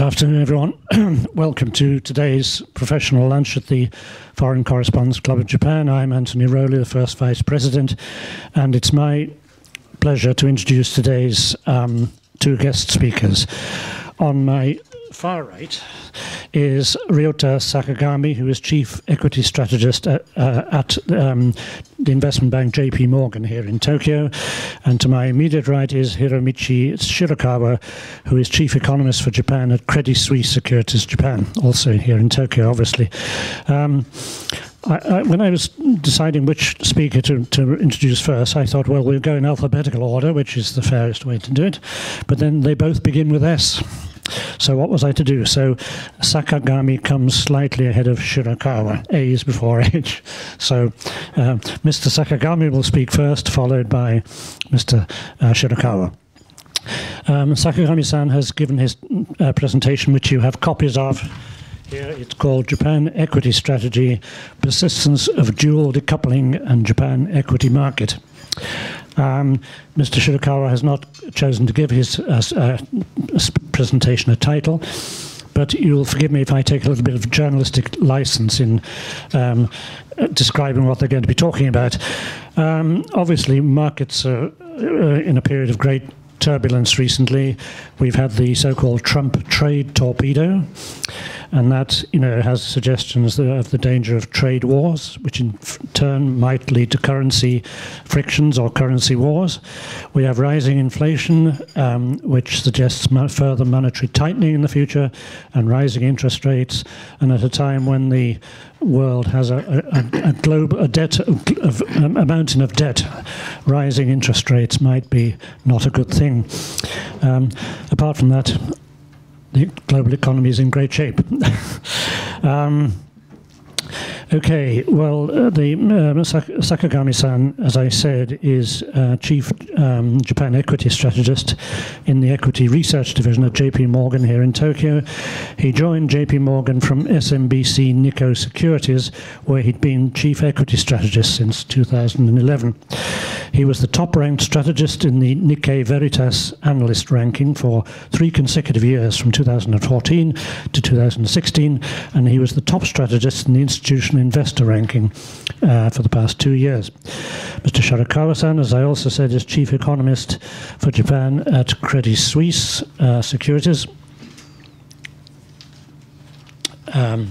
Good afternoon, everyone. Welcome to today's professional lunch at the Foreign Correspondents Club of Japan. I'm Anthony Rowley, the first Vice President, and it's my pleasure to introduce today's um, two guest speakers. On my far right is Ryota Sakagami, who is Chief Equity Strategist at, uh, at um, the investment bank JP Morgan here in Tokyo. And to my immediate right is Hiromichi Shirakawa, who is Chief Economist for Japan at Credit Suisse Securities Japan, also here in Tokyo, obviously. Um, I, I, when I was deciding which speaker to, to introduce first, I thought, well, we'll go in alphabetical order, which is the fairest way to do it. But then they both begin with S. So what was I to do? So Sakagami comes slightly ahead of Shirakawa. A is before H. So uh, Mr. Sakagami will speak first, followed by Mr. Uh, Shirakawa. Um, Sakagami-san has given his uh, presentation, which you have copies of. Here it's called Japan Equity Strategy, Persistence of Dual Decoupling and Japan Equity Market. Um, Mr. Shirakawa has not chosen to give his uh, uh, presentation a title, but you'll forgive me if I take a little bit of journalistic license in um, describing what they're going to be talking about. Um, obviously, markets are uh, in a period of great turbulence recently. We've had the so-called Trump trade torpedo and that you know has suggestions of the danger of trade wars, which in turn might lead to currency frictions or currency wars. We have rising inflation, um, which suggests further monetary tightening in the future, and rising interest rates, and at a time when the world has a, a, a globe, a debt, of, a mountain of debt, rising interest rates might be not a good thing. Um, apart from that, the global economy is in great shape. um, Okay, well, uh, the uh, Sakagami-san, as I said, is uh, chief um, Japan equity strategist in the equity research division at JP Morgan here in Tokyo. He joined JP Morgan from SMBC Nikko Securities, where he'd been chief equity strategist since 2011. He was the top-ranked strategist in the Nikkei Veritas analyst ranking for three consecutive years, from 2014 to 2016, and he was the top strategist in the institutional investor ranking uh, for the past two years. Mr. Shirakawa-san, as I also said, is chief economist for Japan at Credit Suisse uh, Securities. Um,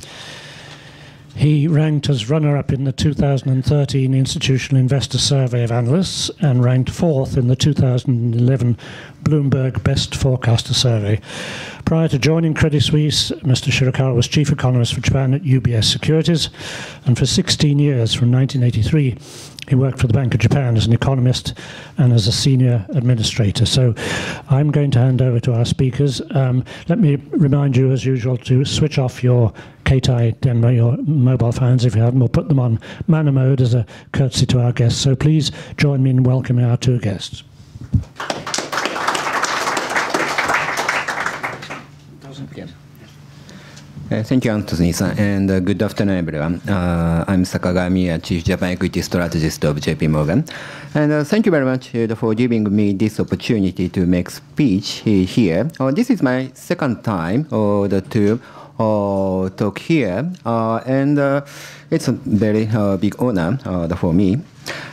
he ranked as runner up in the 2013 Institutional Investor Survey of Analysts and ranked fourth in the 2011 Bloomberg Best Forecaster Survey. Prior to joining Credit Suisse, Mr. Shirakawa was chief economist for Japan at UBS Securities, and for 16 years, from 1983, he worked for the Bank of Japan as an economist and as a senior administrator. So I'm going to hand over to our speakers. Um, let me remind you, as usual, to switch off your Keitai Denwa, your mobile phones if you haven't. We'll put them on manner mode as a courtesy to our guests. So please join me in welcoming our two guests. Uh, thank you, Anthony-san, and uh, good afternoon, everyone. Uh, I'm Sakagami, Chief Japan Equity Strategist of JP Morgan. And uh, thank you very much uh, for giving me this opportunity to make speech here. Uh, this is my second time to talk here, and it's a very big honor for me.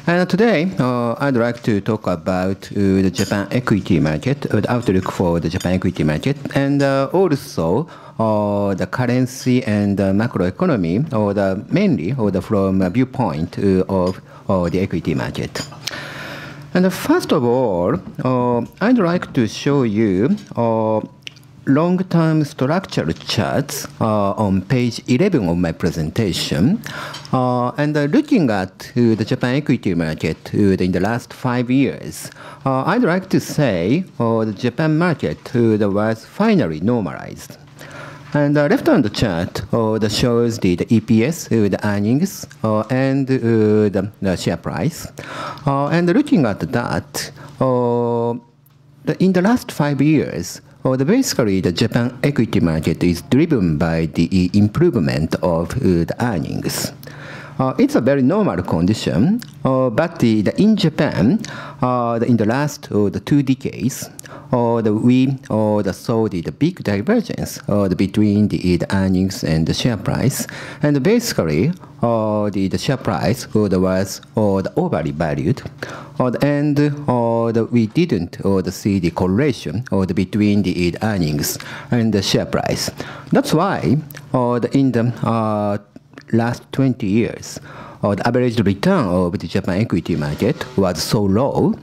And today, I'd like to talk about the Japan equity market, the outlook for the Japan equity market, and also or the currency and the macroeconomy, or the mainly or the from a viewpoint uh, of the equity market. And first of all, uh, I'd like to show you uh, long-term structural charts uh, on page 11 of my presentation. Uh, and uh, looking at the Japan equity market in the last five years, I'd like to say the Japan market was finally normalized. And the left hand chart uh, that shows the, the EPS, uh, the earnings, uh, and uh, the, the, share price. Uh, and looking at that, uh, the, in the last five years, the basically the Japan equity market is driven by the improvement of uh, the earnings. Uh, it's a very normal condition, uh, but the, the in Japan, uh, the, in the last uh, the two decades, or the, we or the saw the, the big divergence or the, between the, the earnings and the share price. And basically, or the, the share price or the was or the overly valued or the, and or the, we didn't or the see the correlation or the between the, the earnings and the share price. That's why or the, in the uh, last 20 years. The average return of the Japan equity market was so low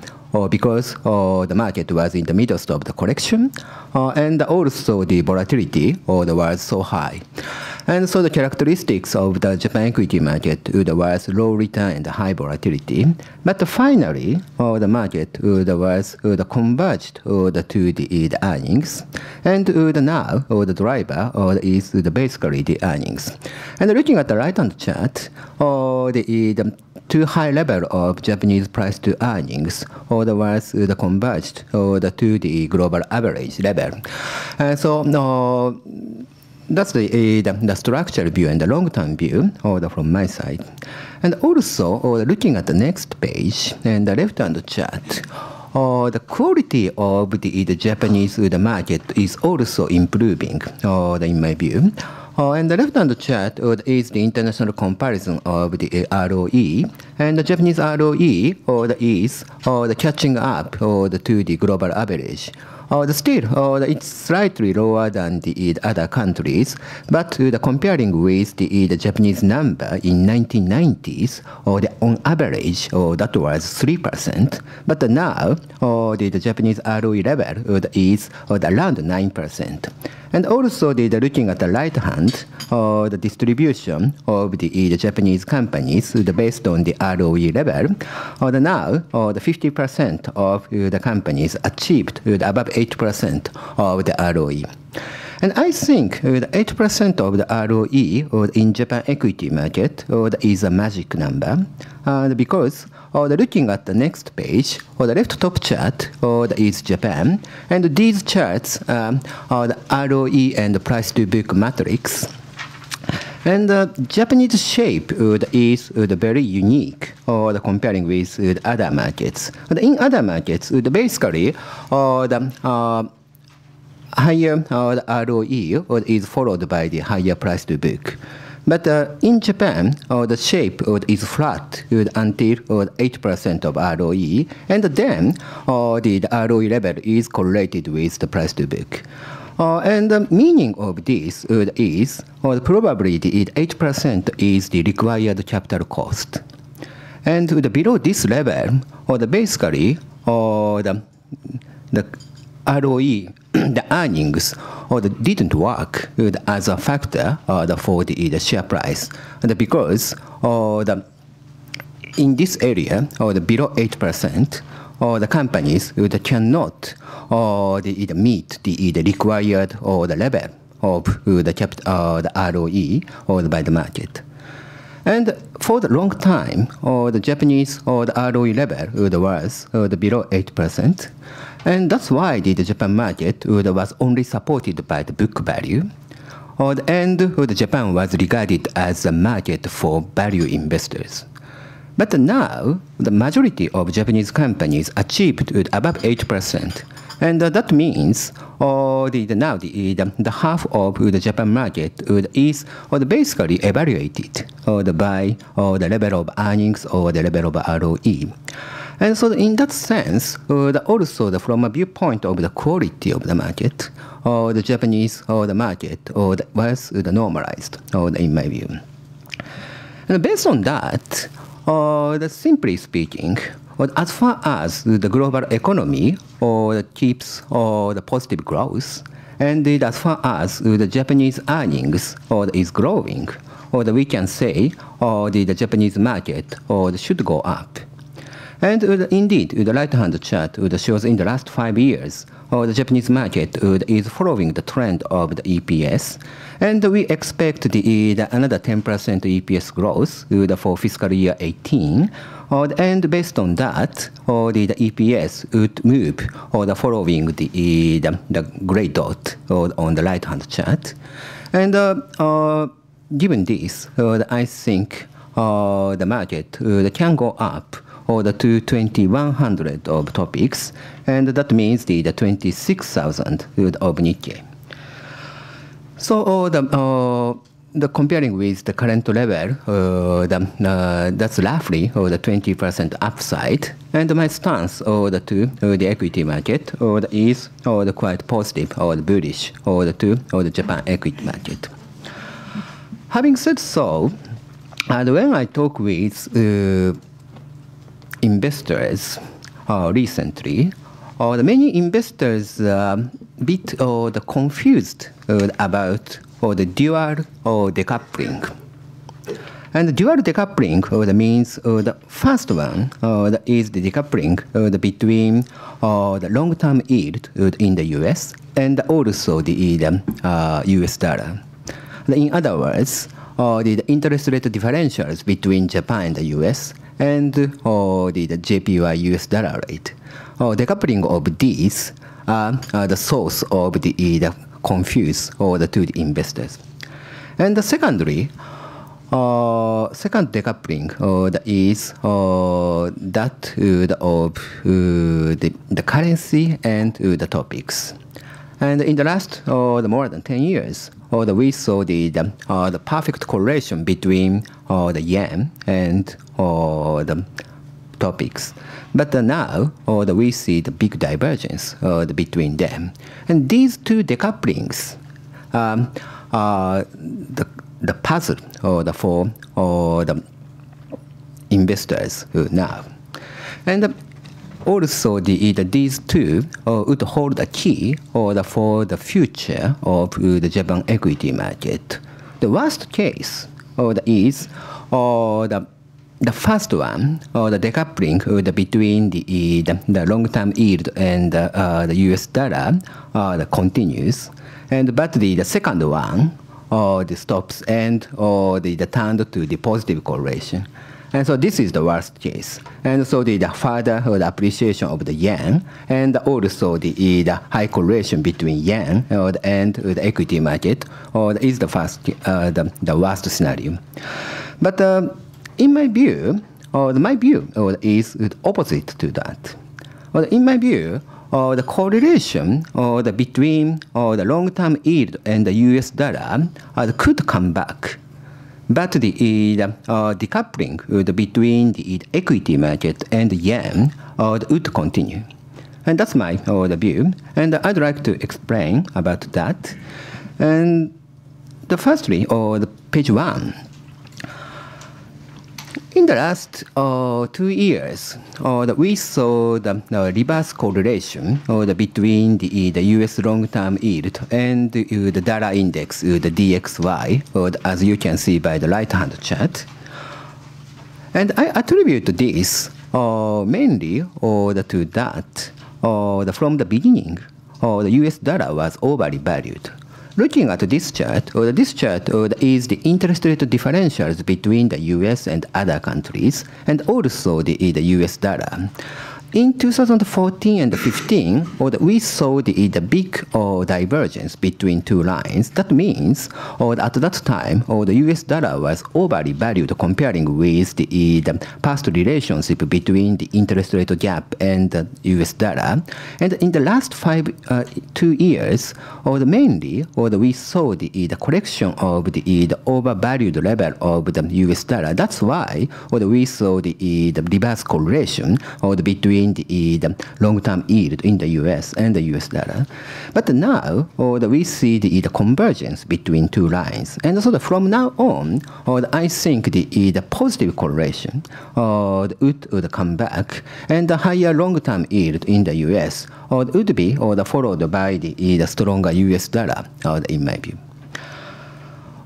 because uh, the market was in the midst of the correction, uh, and also the volatility was so high. And so the characteristics of the Japan equity market was low return and high volatility. But finally, uh, the market was uh, converged uh, to the, earnings. And uh, now uh, the driver uh, is basically the earnings. And looking at the right-hand chart, uh, the too high level of Japanese price to earnings, otherwise converged or the to the global average level. And so uh, that's the, uh, the, the structural view and the long-term view order from my side. And also, looking at the next page and the left-hand chart, uh, the quality of the, the Japanese the market is also improving, uh, in my view. Uh, and the left-hand chart uh, is the international comparison of the uh, ROE, and the Japanese ROE or the is or the catching up or the to the global average. Uh, the still, uh, it's slightly lower than the, other countries, but uh, the comparing with the, the Japanese number in 1990s, or the, on average, uh, that was 3%, but now uh, the, the Japanese ROE level uh, is uh, around 9%. And also, the, looking at the right hand, the distribution of the, the Japanese companies based on the ROE level, uh, the now uh, the 50% of uh, the companies achieved above 8% of the ROE. And I think the 8% of the ROE in Japan equity market is a magic number because or the looking at the next page, or the left top chart, or the is Japan, and these charts um, are the ROE and the price to book matrix. And the Japanese shape is very unique, or comparing with other markets. In other markets, basically, the uh, higher the ROE is followed by the higher price to book. But uh, in Japan, uh, the shape uh, is flat until 8% of ROE, and then the, the ROE level is correlated with the price to book. Uh, and the meaning of this uh, is uh, probably the 8% is the required capital cost. And below this level, or the basically, or the, the ROE, the earnings or the didn't work as a factor uh, for the, the share price. And because or the, in this area, or the below 8%, or the companies that cannot or the, the meet the, the required or the level of the, capital, uh, the ROE or by the market. And for the long time, or the Japanese or the ROE level was or the below 8%. And that's why the Japan market was only supported by the book value. And the end, Japan was regarded as a market for value investors. But now, the majority of Japanese companies achieved above 8%. And that means uh, the, now the, the, half of the Japan market is or basically evaluated or by or the level of earnings or the level of ROE. And so in that sense, uh, the also the, from a viewpoint of the quality of the market, or uh, the Japanese or the market or the, was the normalized, or the, in my view. And based on that, uh, the simply speaking, uh, as far as the global economy or the keeps or the positive growth, and as far as the Japanese earnings or is growing, or we can say or the, the Japanese market or should go up. And indeed, the right-hand chart shows in the last five years, or the Japanese market uh, is following the trend of the EPS, and we expect the, the another 10% EPS growth uh, for fiscal year 18. and based on that, the, the EPS would move or the following the, the, the gray dot on the right-hand chart. And uh, uh, given this, uh, I think uh, the market can go up or the 2100 of TOPIX, and that means the, the 26,000 of Nikkei. So uh, the uh, the comparing with the current level, uh, the, uh, that's roughly uh, the 20% upside. And my stance uh, the to uh, the equity market uh, is uh, the quite positive or the bullish or the to or the Japan equity market. Having said so, and when I talk with uh, investors uh, recently, uh, the many investors are a bit uh, the confused uh, about uh, the dual or decoupling. And the dual decoupling uh, means uh, the first one uh, is the decoupling uh, the between uh, the long-term yield uh, in the US and also the uh, US dollar. In other words, uh, the interest rate differentials between Japan and the US and uh, the, the JPY US dollar rate. Uh, decoupling of these are the source of the, the confuse or the to the investors. And the secondly, uh, second decoupling uh, that is uh, that uh, of uh, the, the currency and uh, the TOPIX. And in the last uh, the more than 10 years, uh, we saw the, the, the perfect correlation between the yen and uh, the TOPIX. But now the, we see the big divergence the, between them. And these two decouplings um, are the, the puzzle or the for or the investors now. And also the, the, these two would hold the key or the, for the future of the Japan equity market. The worst case uh, is uh, the the first one, or the decoupling uh, the, between the, the, the long-term yield and uh, the US dollar, uh, continues. And but the, the second one, or the stops and or the, the turned to the positive correlation. And so this is the worst case. And so the, the further uh, the appreciation of the yen and also the, the high correlation between yen uh, and the equity market or is the first uh, the, the worst scenario. But uh, in my view, or my view or is opposite to that. Or in my view, or the correlation or the between or the long-term yield and the U.S. dollar uh, could come back, but the uh, decoupling between the equity market and the yen uh, would continue, and that's my uh, the view. And I'd like to explain about that. And the firstly, or the page one. In the last uh, two years, uh, we saw the uh, reverse correlation uh, between the, the U.S. long-term yield and the, the dollar index, the DXY, uh, as you can see by the right-hand chart. And I attribute this uh, mainly uh, to that uh, from the beginning, uh, the U.S. dollar was overly valued. Looking at this chart, or this chart or is the interest rate differentials between the US and other countries, and also the, the US dollar. In 2014 and 15, or we saw the, the big divergence between two lines. That means, at that time, the US dollar was overly valued comparing with the, the past relationship between the interest rate gap and the US dollar. And in the last five, uh, two years, or the mainly, or we saw the, the correction of the, the overvalued level of the US dollar. That's why, or we saw the, the reverse correlation, or between the, the long-term yield in the US and the US dollar. But now, we see the, convergence between two lines. And so from now on, I think the, the positive correlation or would, would come back, and the higher long-term yield in the US would be followed by the, the stronger US dollar, in my view.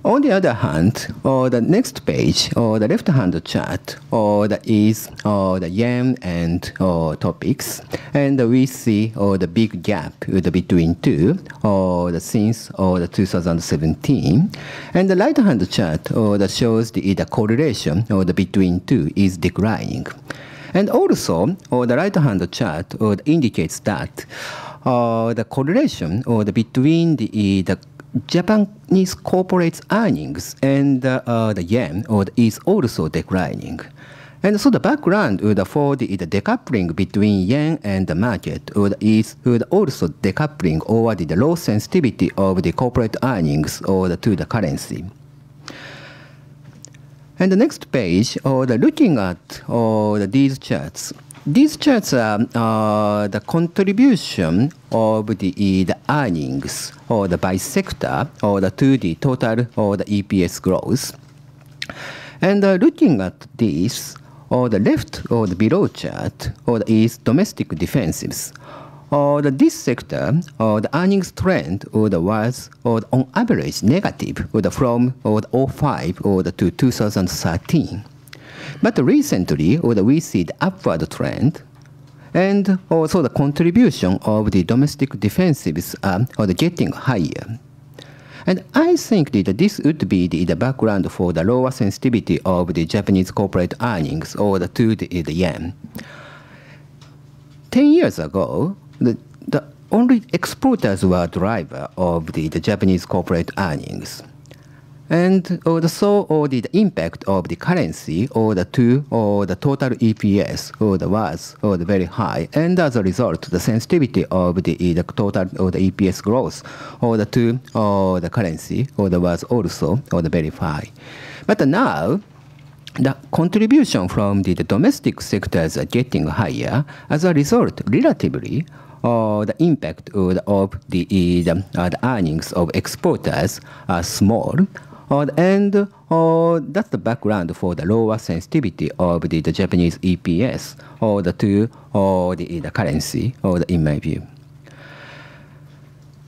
On the other hand, or the next page, or the left-hand chart, or the is or the yen and or TOPIX, and we see or the big gap between two, or the since or the 2017, and the right-hand chart or that shows the, the correlation or the between two is declining, and also or the right-hand chart or indicates that uh, the correlation or the between the, the Japanese corporate earnings and uh, the yen is also declining. And so the background for the, the decoupling between yen and the market is also decoupling or the, the low sensitivity of the corporate earnings or to the currency. And the next page, or the looking at or the, these charts, these charts are uh, the contribution of the, the earnings or the by sector or the to the total or the EPS growth. And uh, looking at this, or the left or the below chart, or the is domestic defensives. Or the, this sector, or the earnings trend, or the was, or the on average negative, or the from or the 05 or the to 2013. But recently, we see the upward trend, and also the contribution of the domestic defensives are getting higher. And I think that this would be the, background for the lower sensitivity of the Japanese corporate earnings or the, to the yen. Ten years ago, the, the only exporters were driver of the, the Japanese corporate earnings and also or the impact of the currency or the two or the total EPS or the was or the very high and as a result the sensitivity of the, the total or the EPS growth or the two or the currency or the was also or the very high but now the contribution from the, the domestic sectors are getting higher as a result relatively uh, the impact of the, the, uh, the earnings of exporters are small uh, and uh, that's the background for the lower sensitivity of the, the Japanese EPS or the to or the, the currency or the, in my view.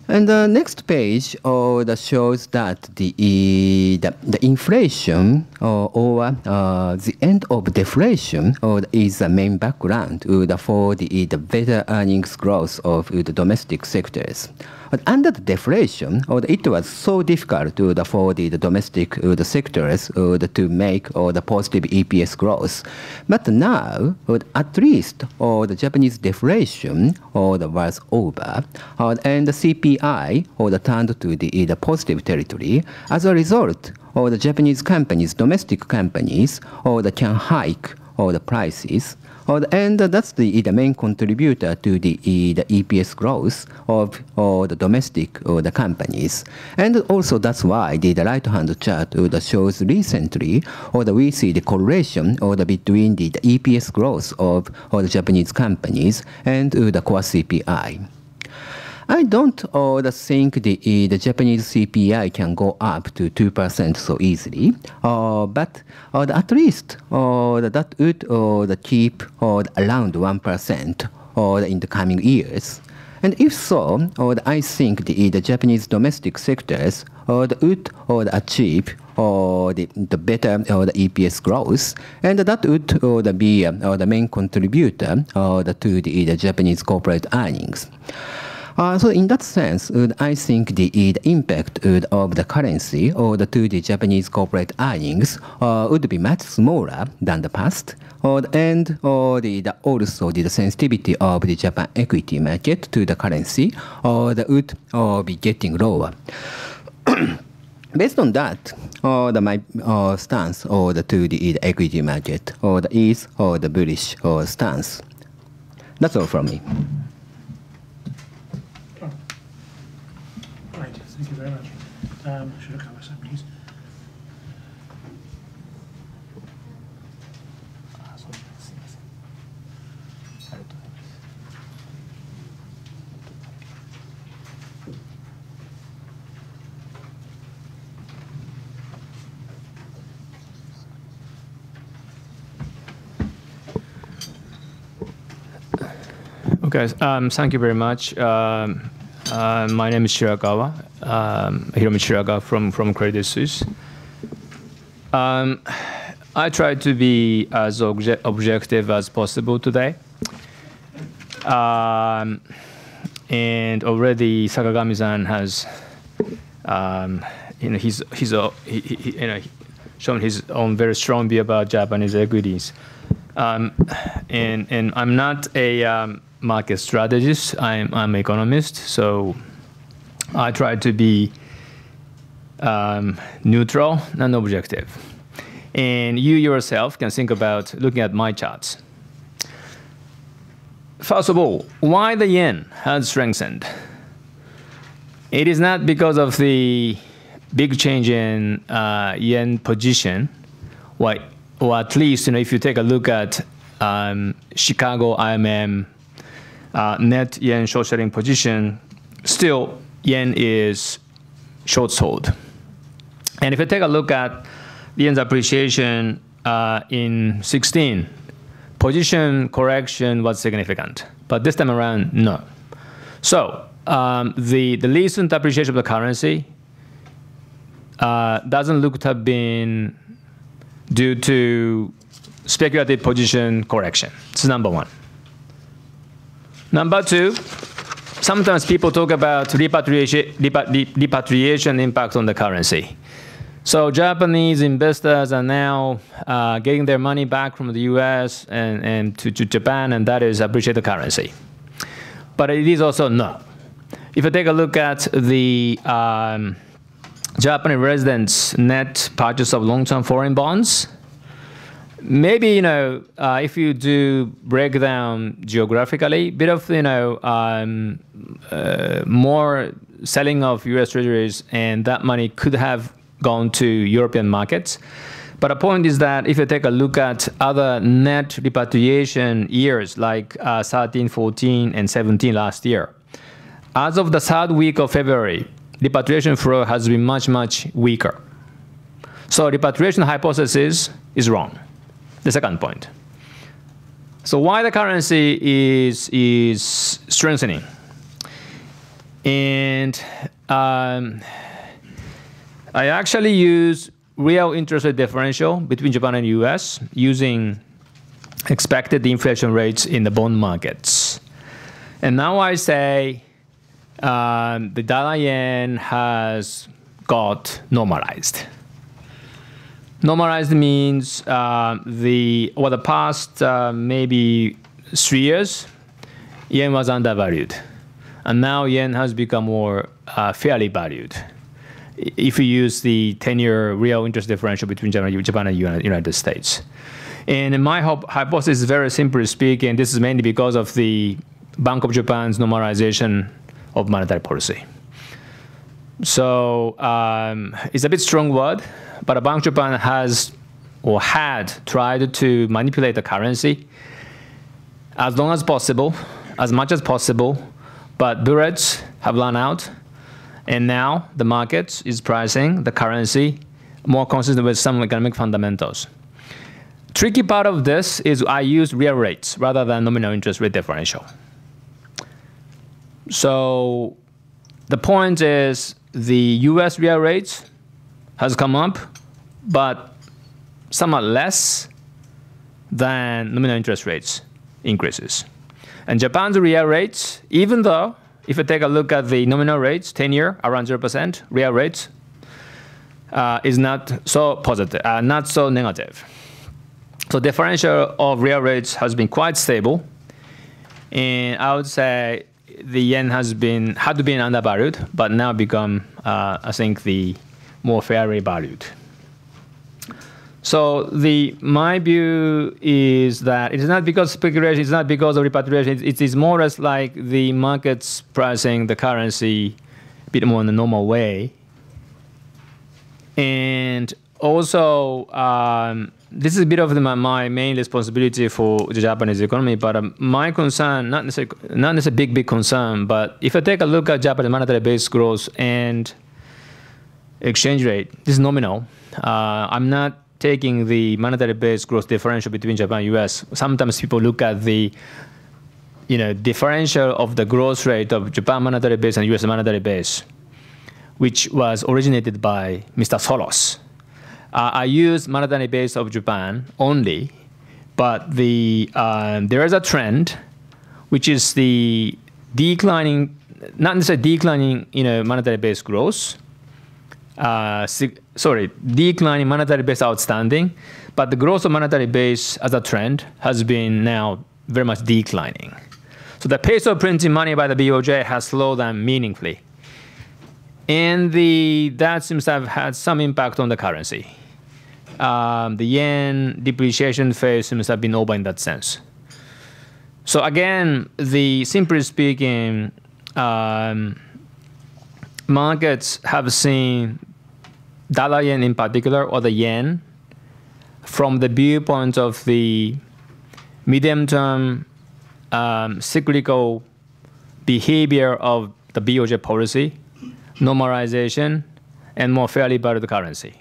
And the next page uh, that shows that the, the, the inflation uh, or uh, the end of deflation uh, is the main background uh, for the, the better earnings growth of the domestic sectors. But under the deflation, it was so difficult for the, domestic uh, sectors uh, to make the positive EPS growth. But now, uh, at least, the Japanese deflation was over, and the CPI turned to the, positive territory. As a result, the Japanese companies, domestic companies, or the can hike the prices and that's the, the main contributor to the, the EPS growth of the domestic or the companies. And also that's why the, the right-hand chart uh, that shows recently, or the, we see the correlation or the between the, the EPS growth of the Japanese companies and uh, the core CPI. I don't uh, think the, the Japanese CPI can go up to 2% so easily, uh, but uh, at least uh, that would uh, keep uh, around 1% uh, in the coming years. And if so, uh, I think the, the Japanese domestic sectors uh, would uh, achieve uh, the, the better uh, the EPS growth, and that would uh, be uh, the main contributor uh, to the, the Japanese corporate earnings. Uh, so in that sense, uh, I think the, the impact uh, of the currency or the, to the Japanese corporate earnings uh, would be much smaller than the past. Uh, and uh, the, the also the sensitivity of the Japan equity market to the currency uh, the would uh, be getting lower. Based on that, uh, the, my uh, stance or the to the, the equity market or the is or the bullish or stance. That's all from me. Thank you very much. Um, should cover some, please? Okay, um, thank you very much. Um, uh, my name is Shirakawa, um, Hiromi from, from Credit Suisse. Um, I try to be as obje objective as possible today. Um, and already Sakagami-san has, um, you know, he's, he's a, he, he, you know, shown his own very strong view about Japanese equities. Um, and, and I'm not a, um, market strategist. I'm I'm economist, so I try to be um, neutral and objective. And you yourself can think about looking at my charts. First of all, why the yen has strengthened? It is not because of the big change in uh, yen position, or, or at least you know, if you take a look at um, Chicago IMM uh, net yen short selling position, still yen is short sold. And if you take a look at yen's appreciation uh, in 16, position correction was significant, but this time around, no. So um, the, the recent appreciation of the currency uh, doesn't look to have been due to speculative position correction. It's number one. Number two, sometimes people talk about repatriation, repatriation impact on the currency. So Japanese investors are now uh, getting their money back from the U.S. and, and to, to Japan, and that is appreciate the currency. But it is also no. If you take a look at the um, Japanese residents' net purchase of long-term foreign bonds, maybe you know uh, if you do break down geographically, bit of you know um, uh, more selling of U.S. Treasuries, and that money could have gone to European markets. But the point is that if you take a look at other net repatriation years like uh, 13, 14, and 17 last year, as of the third week of February, repatriation flow has been much, much weaker. So repatriation hypothesis is wrong. The second point. So why the currency is, is strengthening? And um, I actually use real interest rate differential between Japan and US using expected inflation rates in the bond markets. And now I say um, the dollar yen has got normalized. Normalized means uh, the over the past uh, maybe three years, yen was undervalued, and now yen has become more uh, fairly valued. If you use the 10-year real interest differential between Japan and United States, and my hypothesis is very simply speaking, this is mainly because of the Bank of Japan's normalization of monetary policy. So um, it's a bit strong word, but a Bank of Japan has or had tried to manipulate the currency as long as possible, as much as possible, but bullets have run out, and now the market is pricing the currency more consistent with some economic fundamentals. Tricky part of this is I use real rates rather than nominal interest rate differential. So the point is the US real rate has come up, but somewhat less than nominal interest rates increases. And Japan's real rates, even though if you take a look at the nominal rates, 10 year around 0%, real rates uh, is not so positive, uh, not so negative. So differential of real rates has been quite stable. And I would say the yen has been had been undervalued, but now become uh, I think the more fairly valued. So the my view is that it is not because speculation, it's not because of repatriation. It is more or less like the markets pricing the currency a bit more in a normal way, and also um, this is a bit of the, my, my, main responsibility for the Japanese economy, but um, my concern, not necessarily, not necessarily big, big concern, but if I take a look at Japanese monetary base growth and exchange rate, this is nominal. Uh, I'm not taking the monetary base growth differential between Japan and US. Sometimes people look at the you know, differential of the growth rate of Japan monetary base and US monetary base, which was originated by Mr. Soros uh, I use monetary base of Japan only, but the uh, there is a trend, which is the declining, not necessarily declining, you know, monetary base growth. Uh, sorry, declining monetary base outstanding, but the growth of monetary base as a trend has been now very much declining. So the pace of printing money by the BOJ has slowed down meaningfully. And the, that seems to have had some impact on the currency. Um, the yen depreciation phase to have been over in that sense. So again, the simply speaking, um, markets have seen dollar yen in particular, or the yen, from the viewpoint of the medium-term um, cyclical behavior of the BOJ policy, normalization, and more fairly valued currency.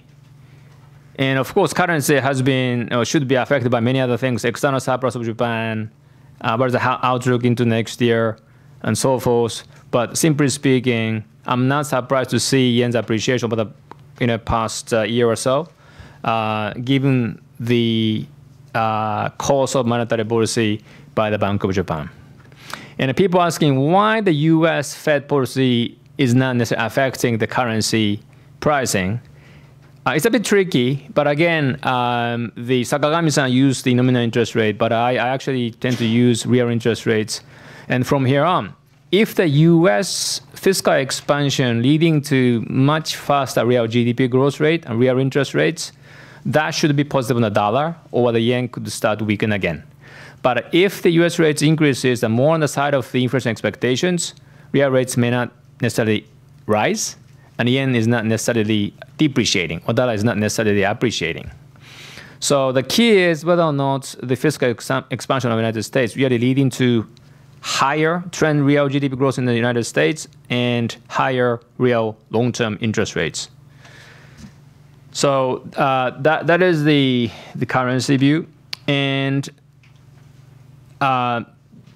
And of course, currency has been or should be affected by many other things: external surplus of Japan, uh, what is the outlook into next year, and so forth. But simply speaking, I'm not surprised to see yen's appreciation over the in the past uh, year or so, uh, given the uh, course of monetary policy by the Bank of Japan. And people asking why the U.S. Fed policy is not necessarily affecting the currency pricing. Uh, it's a bit tricky, but again, um, the Sakagami-san used the nominal interest rate, but I, I, actually tend to use real interest rates. And from here on, if the U.S. fiscal expansion leading to much faster real GDP growth rate and real interest rates, that should be positive on the dollar, or the yen could start to weaken again. But if the U.S. rates increases and more on the side of the inflation expectations, real rates may not necessarily rise, and the yen is not necessarily depreciating, or dollar is not necessarily appreciating. So the key is whether or not the fiscal ex expansion of the United States really leading to higher trend real GDP growth in the United States and higher real long-term interest rates. So uh, that that is the the currency view, and uh,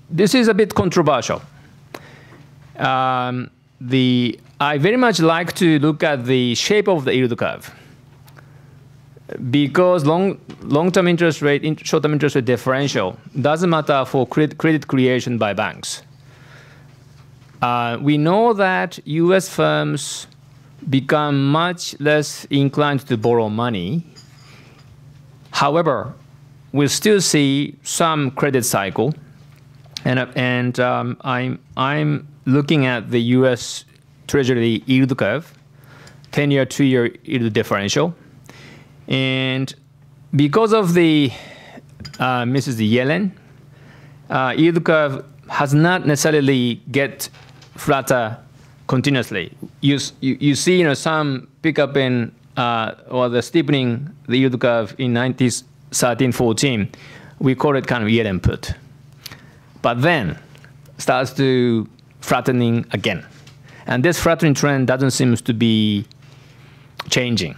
this is a bit controversial. Um, the I very much like to look at the shape of the yield curve because long long-term interest rate, in, short-term interest rate differential doesn't matter for credit, credit creation by banks. Uh, we know that U.S. firms become much less inclined to borrow money. However, we still see some credit cycle, and and um, I'm I'm looking at the U.S. Treasury yield curve, 10-year, two-year yield differential, and because of the uh, Mrs. Yellen, uh, yield curve has not necessarily get flatter continuously. You, you, you see you know, some pickup in uh, or the steepening the yield curve in 1913, 14. We call it kind of Yellen put. But then starts to flattening again. And this flattening trend doesn't seem to be changing.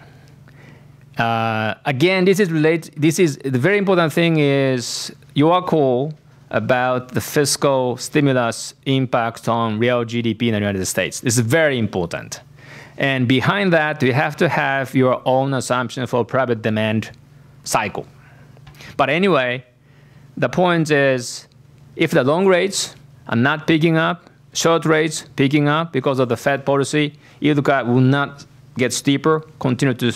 Uh, again, this is related. This is the very important thing is your call about the fiscal stimulus impact on real GDP in the United States. This is very important. And behind that, you have to have your own assumption for private demand cycle. But anyway, the point is if the long rates are not picking up, short rates picking up because of the Fed policy, yield curve will not get steeper, continue to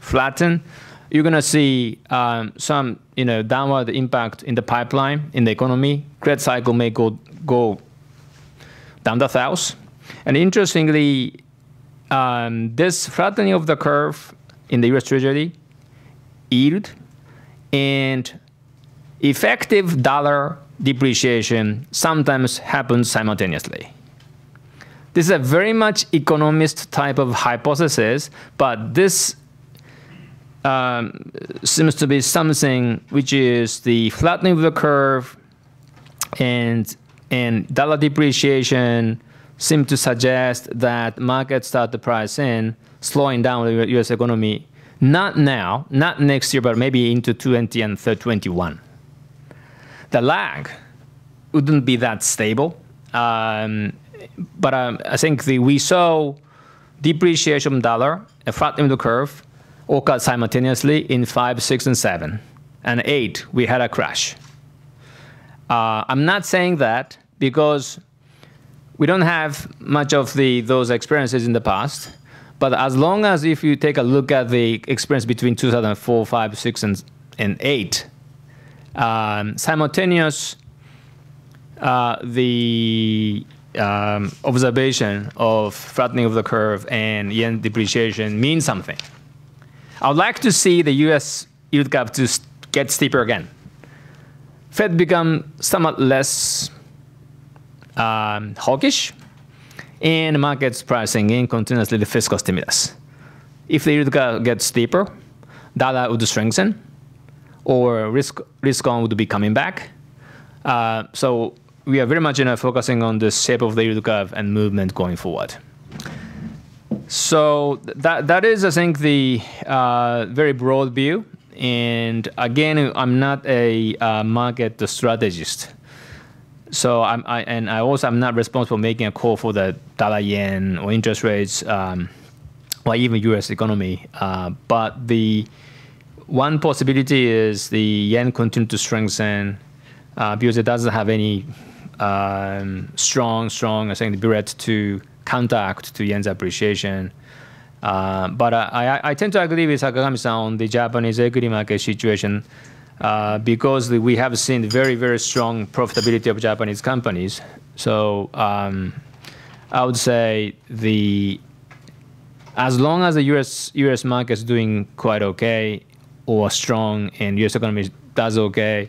flatten, you're going to see um, some you know, downward impact in the pipeline, in the economy. Credit cycle may go, go down the south. And interestingly, um, this flattening of the curve in the US Treasury yield and effective dollar depreciation sometimes happens simultaneously. This is a very much economist type of hypothesis, but this um, seems to be something which is the flattening of the curve and and dollar depreciation seem to suggest that markets start to price in slowing down the U.S. economy. Not now, not next year, but maybe into 20 and 21. The lag wouldn't be that stable, um, but um, I think the, we saw depreciation dollar, a flattening of the curve, occurred simultaneously in 5, 6, and 7. And 8, we had a crash. Uh, I'm not saying that because we don't have much of the, those experiences in the past. But as long as if you take a look at the experience between 2004, 5, 6, and, and 8, um, simultaneous uh, the um, observation of flattening of the curve and yen depreciation means something. I would like to see the U.S. yield curve to get steeper again. Fed become somewhat less um, hawkish, and markets pricing in continuously the fiscal stimulus. If the yield curve gets steeper, dollar would strengthen, or risk risk on would be coming back. Uh, so we are very much you know, focusing on the shape of the yield curve and movement going forward. So that that is, I think, the uh, very broad view. And again, I'm not a uh, market strategist. So I'm, I, and I also am not responsible for making a call for the dollar yen or interest rates um, or even U.S. economy. Uh, but the one possibility is the yen continue to strengthen uh, because it doesn't have any um, strong, strong, I think, birette to counteract to yen's appreciation. Uh, but I, I, tend to agree with Sakagami-san on the Japanese equity market situation uh, because we have seen very, very strong profitability of Japanese companies. So um, I would say the as long as the U.S. U.S. market is doing quite okay or strong and U.S. economy does okay,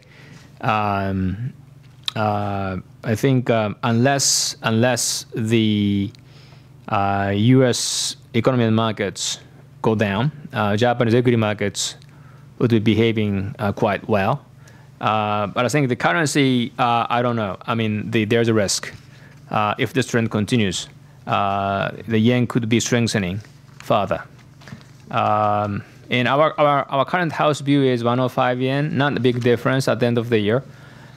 um, uh, I think um, unless unless the uh, U.S. economy and markets go down, uh, Japanese equity markets would be behaving uh, quite well. Uh, but I think the currency, uh, I don't know. I mean, the, there's a risk. if this trend continues, the yen could be strengthening further. Um, and our, our, our current house view is 105 yen, not a big difference at the end of the year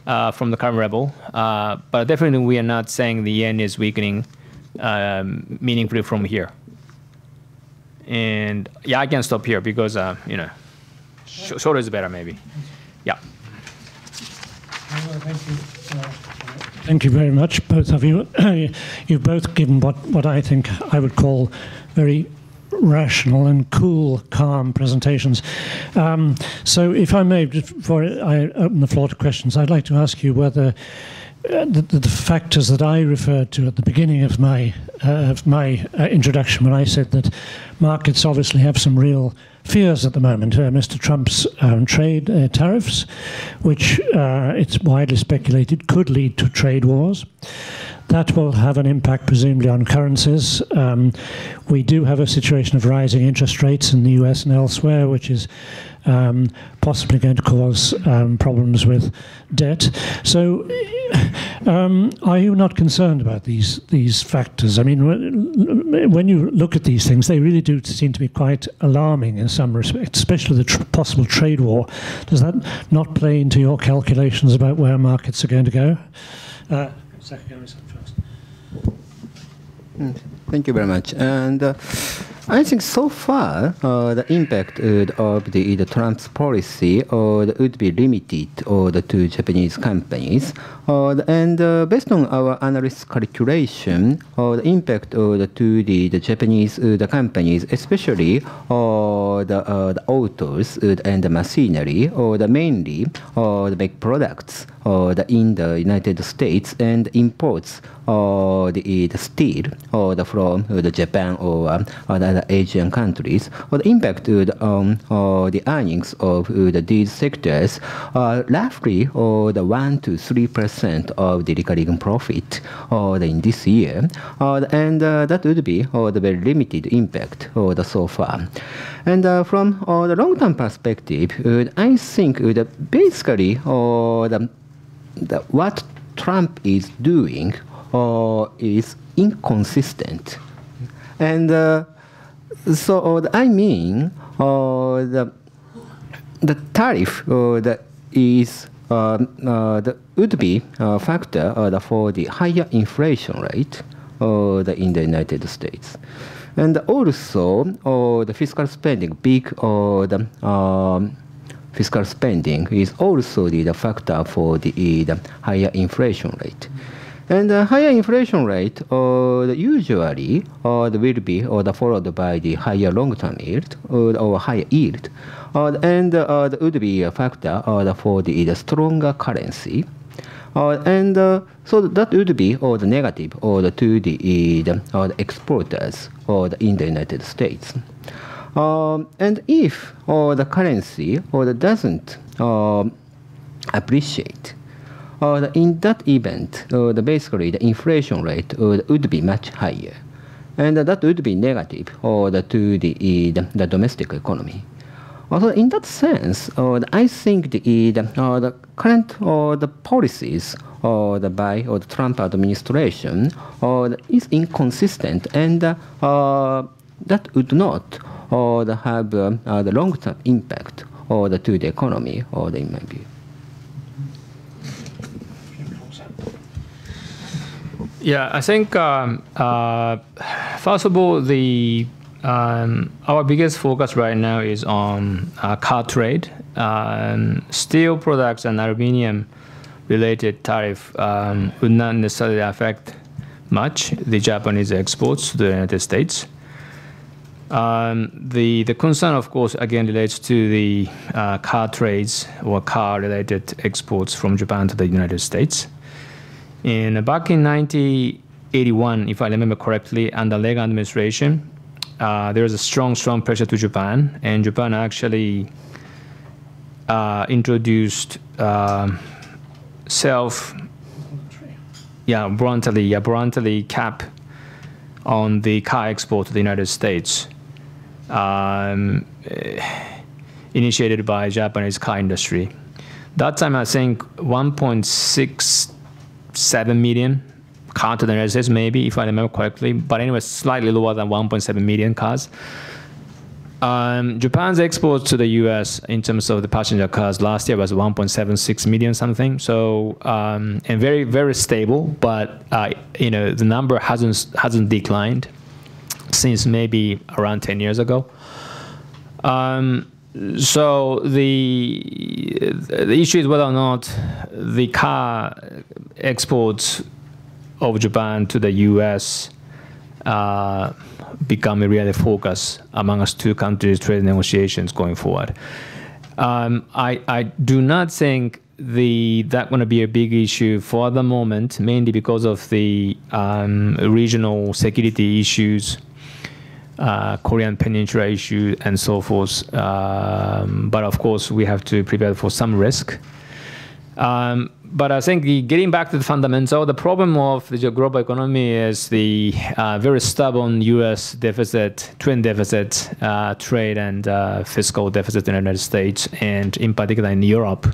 uh, from the current level. Uh, but definitely we are not saying the yen is weakening um, meaningfully from here. And yeah, I can stop here because, uh, you know, sh shorter is better maybe. Yeah. Thank you very much, both of you. You've both given what, what I think I would call very rational and cool, calm presentations. Um, so, if I may, before I open the floor to questions, I'd like to ask you whether uh, the, the, factors that I referred to at the beginning of my uh, of my uh, introduction, when I said that markets obviously have some real fears at the moment. Uh, Mr. Trump's um, trade uh, tariffs, which uh, it's widely speculated could lead to trade wars. That will have an impact, presumably, on currencies. Um, we do have a situation of rising interest rates in the US and elsewhere, which is um, possibly going to cause um, problems with debt. So, um, are you not concerned about these these factors? I mean, when you look at these things, they really do seem to be quite alarming in some respects, especially the tr possible trade war. Does that not play into your calculations about where markets are going to go? Uh, Mm, thank you very much. And uh, I think so far uh, the impact of the, the Trump's policy uh, would be limited uh, to Japanese companies. Uh, and uh, based on our analyst calculation, uh, the impact to the, the Japanese the companies, especially the, the autos and the machinery, or the mainly the big products in the United States and imports the, eh, the steel or the from eh, the Japan or um, other Asian countries, or the impact eh, um, on the earnings of the, these sectors are roughly or the one to three percent of the recurring profit or in this year, and uh, that would be or the very limited impact or so far. And uh, from the long-term perspective, I think basically the, the, what Trump is doing is inconsistent. And uh, so uh, I mean uh, the the tariff uh, that is uh, uh, the would be a factor uh, for the higher inflation rate in the United States. And also, the fiscal spending, big the um, fiscal spending is also the, the factor for the, the higher inflation rate. And the higher inflation rate uh, usually uh, will be uh, followed by the higher long-term yield or, or higher yield. Uh, and uh, would be a factor uh, for the, the stronger currency. Uh, and uh, so that would be or the negative or the to the, uh, the exporters or the, in the United States. Um, and if uh, the currency or the doesn't uh, appreciate, uh, in that event, uh, the basically the inflation rate uh, would be much higher, and that would be negative uh, the, to the, the, the domestic economy. Also, in that sense, uh, I think the, the, uh, the current uh, the policies uh, the by or the Trump administration uh, is inconsistent, and uh, that would not uh, have uh, uh, the long-term impact uh, the, to the economy, or in my view. Yeah, I think um, uh, first of all, the um, our biggest focus right now is on uh, car trade, um, steel products and aluminium related tariff um, would not necessarily affect much the Japanese exports to the United States. Um, the the concern, of course, again relates to the uh, car trades or car related exports from Japan to the United States. In back in 1981, if I remember correctly, under Reagan administration, uh, there was a strong, strong pressure to Japan, and Japan actually uh, introduced uh, self, yeah, voluntarily, yeah, voluntarily cap on the car export to the United States, um, initiated by Japanese car industry. That time, I think 1.6 7 million car to the United maybe, if I remember correctly. But anyway, slightly lower than 1.7 million cars. Um, Japan's exports to the U.S. in terms of the passenger cars last year was 1.76 million something. So um, and very very stable, but uh, you know the number hasn't hasn't declined since maybe around 10 years ago. Um, so the the issue is whether or not the car exports of Japan to the U.S. Uh, become a real focus among us two countries' trade negotiations going forward. Um, I, I do not think the that's going to be a big issue for the moment, mainly because of the um, regional security issues uh, Korean Peninsula issue and so forth. Um, but of course, we have to prepare for some risk. Um, but I think the, getting back to the fundamental, the problem of the global economy is the uh, very stubborn U.S. deficit, twin deficit, uh, trade and uh, fiscal deficit in the United States, and in particular in Europe,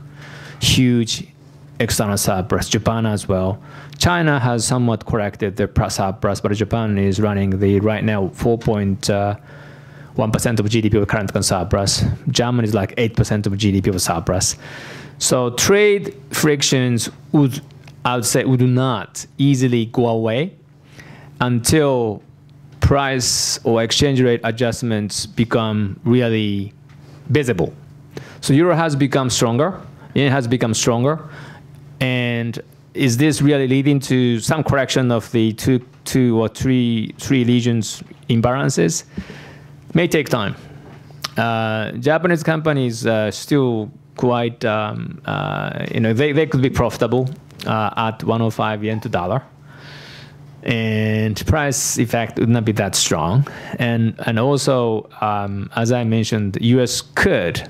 huge external surplus. Japan as well. China has somewhat corrected their surplus, but Japan is running the right now 4.1% uh, of GDP of current surplus. Germany is like 8% of GDP of surplus. So trade frictions would, I would say, would not easily go away until price or exchange rate adjustments become really visible. So euro has become stronger. It has become stronger, and is this really leading to some correction of the two, two or three, three regions imbalances? May take time. Uh, Japanese companies uh, still quite, um, uh, you know, they, they could be profitable uh, at 105 yen to dollar. And price effect would not be that strong. And, and also, um, as I mentioned, US could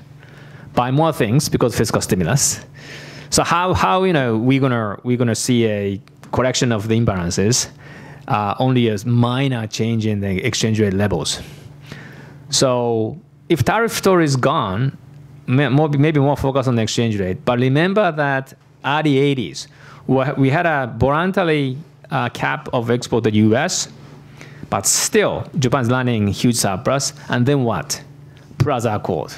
buy more things because fiscal stimulus. So how how you know we're gonna we're gonna see a correction of the imbalances, uh, only a minor change in the exchange rate levels. So if tariff story is gone, maybe more focus on the exchange rate. But remember that early 80s, we had a voluntary uh, cap of export to the U.S., but still Japan's running huge surplus. And then what? Plaza Accord.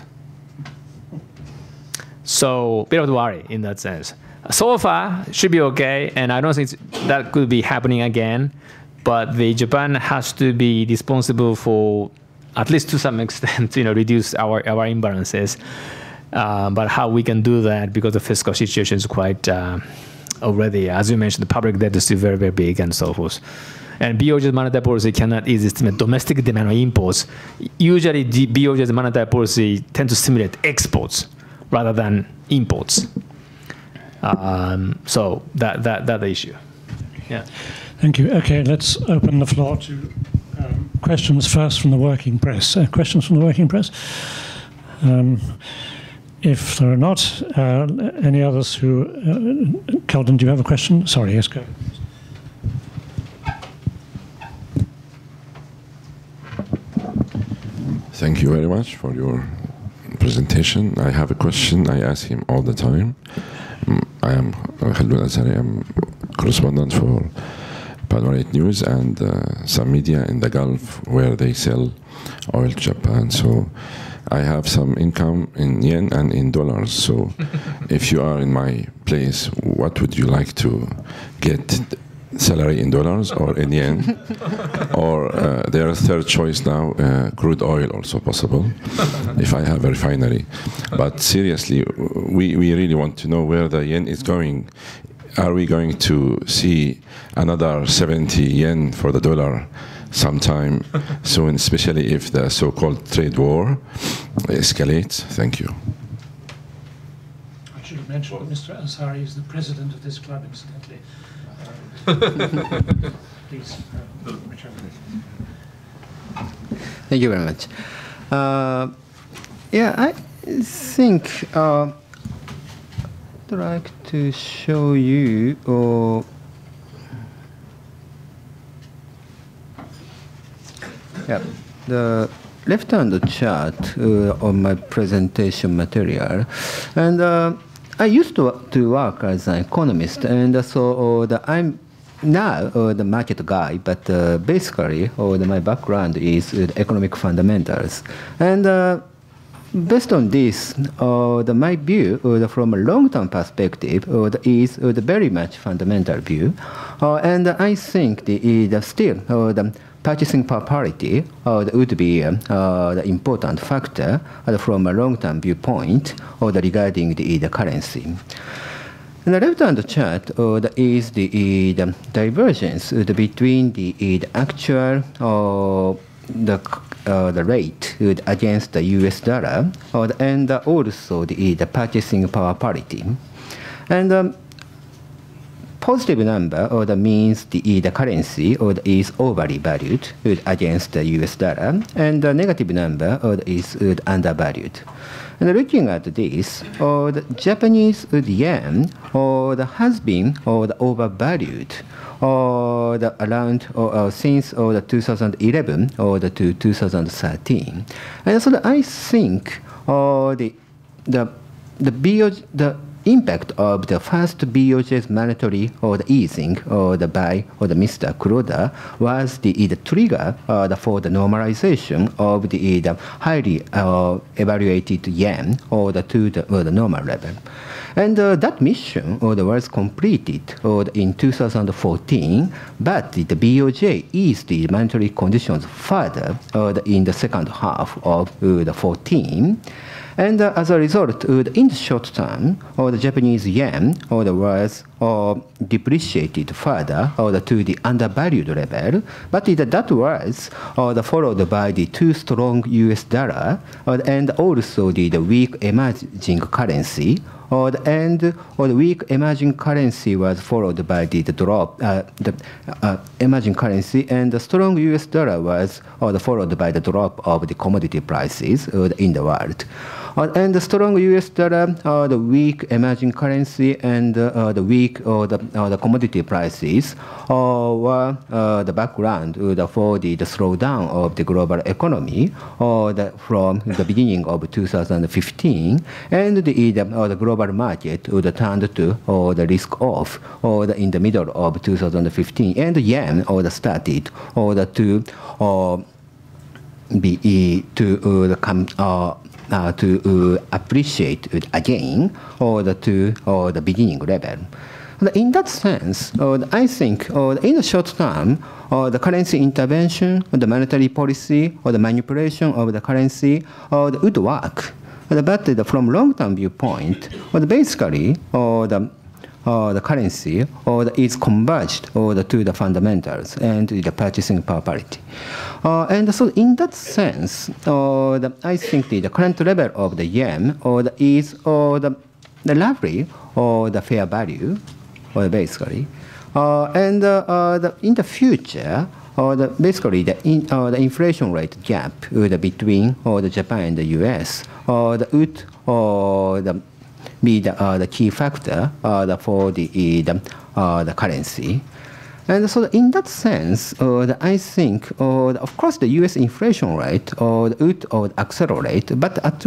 So bit of a worry in that sense. So far should be okay, and I don't think that could be happening again. But the Japan has to be responsible for, at least to some extent, you know, reduce our our imbalances. Uh, but how we can do that because the fiscal situation is quite uh, already, as you mentioned, the public debt is still very very big and so forth. And BOJ's monetary policy cannot easily stimulate domestic demand or imports. Usually, BOJ's monetary policy tends to stimulate exports rather than imports. Um, so that that that the issue. Yeah. Thank you. Okay, let's open the floor to um, questions first from the working press. Uh, questions from the working press? Um, if there are not, uh, any others who. Uh, Khaldon, do you have a question? Sorry, yes, go. Thank you very much for your presentation. I have a question I ask him all the time. Mm, I am Azhari, I'm correspondent for PanOrient News and uh, some media in the Gulf where they sell oil to Japan. So I have some income in yen and in dollars. So if you are in my place, what would you like to get salary in dollars or in yen, or uh, their third choice now, uh, crude oil also possible, if I have a refinery. But seriously, we, we really want to know where the yen is going. Are we going to see another 70 yen for the dollar sometime soon, especially if the so-called trade war escalates? Thank you. I should have mentioned that Mr. Azhari is the president of this club, incidentally. Uh. Thank you very much. Uh, yeah, I think uh, I'd like to show you or yeah, the left-hand chart uh, on my presentation material, and uh, I used to, to work as an economist, and so the, I'm now uh, the market guy, but uh, basically uh, the, my background is uh, economic fundamentals. And uh, based on this, uh, the, my view uh, from a long-term perspective the, is the very much fundamental view. And I think the, the still the purchasing power parity would be the important factor from a long-term viewpoint uh, regarding the, the currency. And the left-hand chart uh, the, is the, the divergence uh, between the, the actual uh, the, uh, the rate uh, against the US dollar uh, and also the, the purchasing power parity. And um, positive number or the means the, the currency or the is overly valued uh, against the US dollar, and the negative number or the is uh, undervalued. And looking at this, or the Japanese yen or the has been or the overvalued or the around or uh, since or the 2011 or the to 2013. And so I think or the the the BO, the impact of the first BOJ's mandatory or the easing or the by or the Mr. Kuroda was the, the trigger uh, the, for the normalization of the, the highly uh, evaluated yen or the to the, or the normal level. And uh, that mission or the was completed or in 2014, but the, the BOJ eased the monetary conditions further uh, in the second half of uh, the 14. And uh, as a result, uh, in the short term, or the Japanese yen or the was uh, depreciated further or to the undervalued level, but it, that was the followed by the too strong US dollar and also the, the weak emerging currency or the end or the weak emerging currency was followed by the, the drop, uh, the uh, emerging currency, and the strong US dollar was or the followed by the drop of the commodity prices uh, in the world. Uh, and the strong US dollar, uh, the weak emerging currency, and uh, the weak or the, the commodity prices were the background for the, the slowdown of the global economy the, from the beginning of 2015, and the, the, global market would turned to or the risk off or the, in the middle of 2015, and yen or the started or the to or be to uh, come uh, uh, to uh, appreciate it again or the to or the beginning level. In that sense, uh, I think in the short term, the currency intervention, the monetary policy, or the manipulation of the currency or would work. But from long-term viewpoint, basically, the uh, the currency or is converged or the, to the fundamentals and to the purchasing power parity. Uh, and so in that sense, uh, the, I think the, the, current level of the yen or the, is or the, the roughly or the fair value or basically. Uh, and uh, uh, the, in the future, or the, basically the, in, or the inflation rate gap uh, between or the Japan and the U.S. or the would or the be the, uh, the key factor uh, for the the, uh, the currency. And so in that sense, uh, I think, uh, of course, the U.S. inflation rate uh, would uh, accelerate, but at,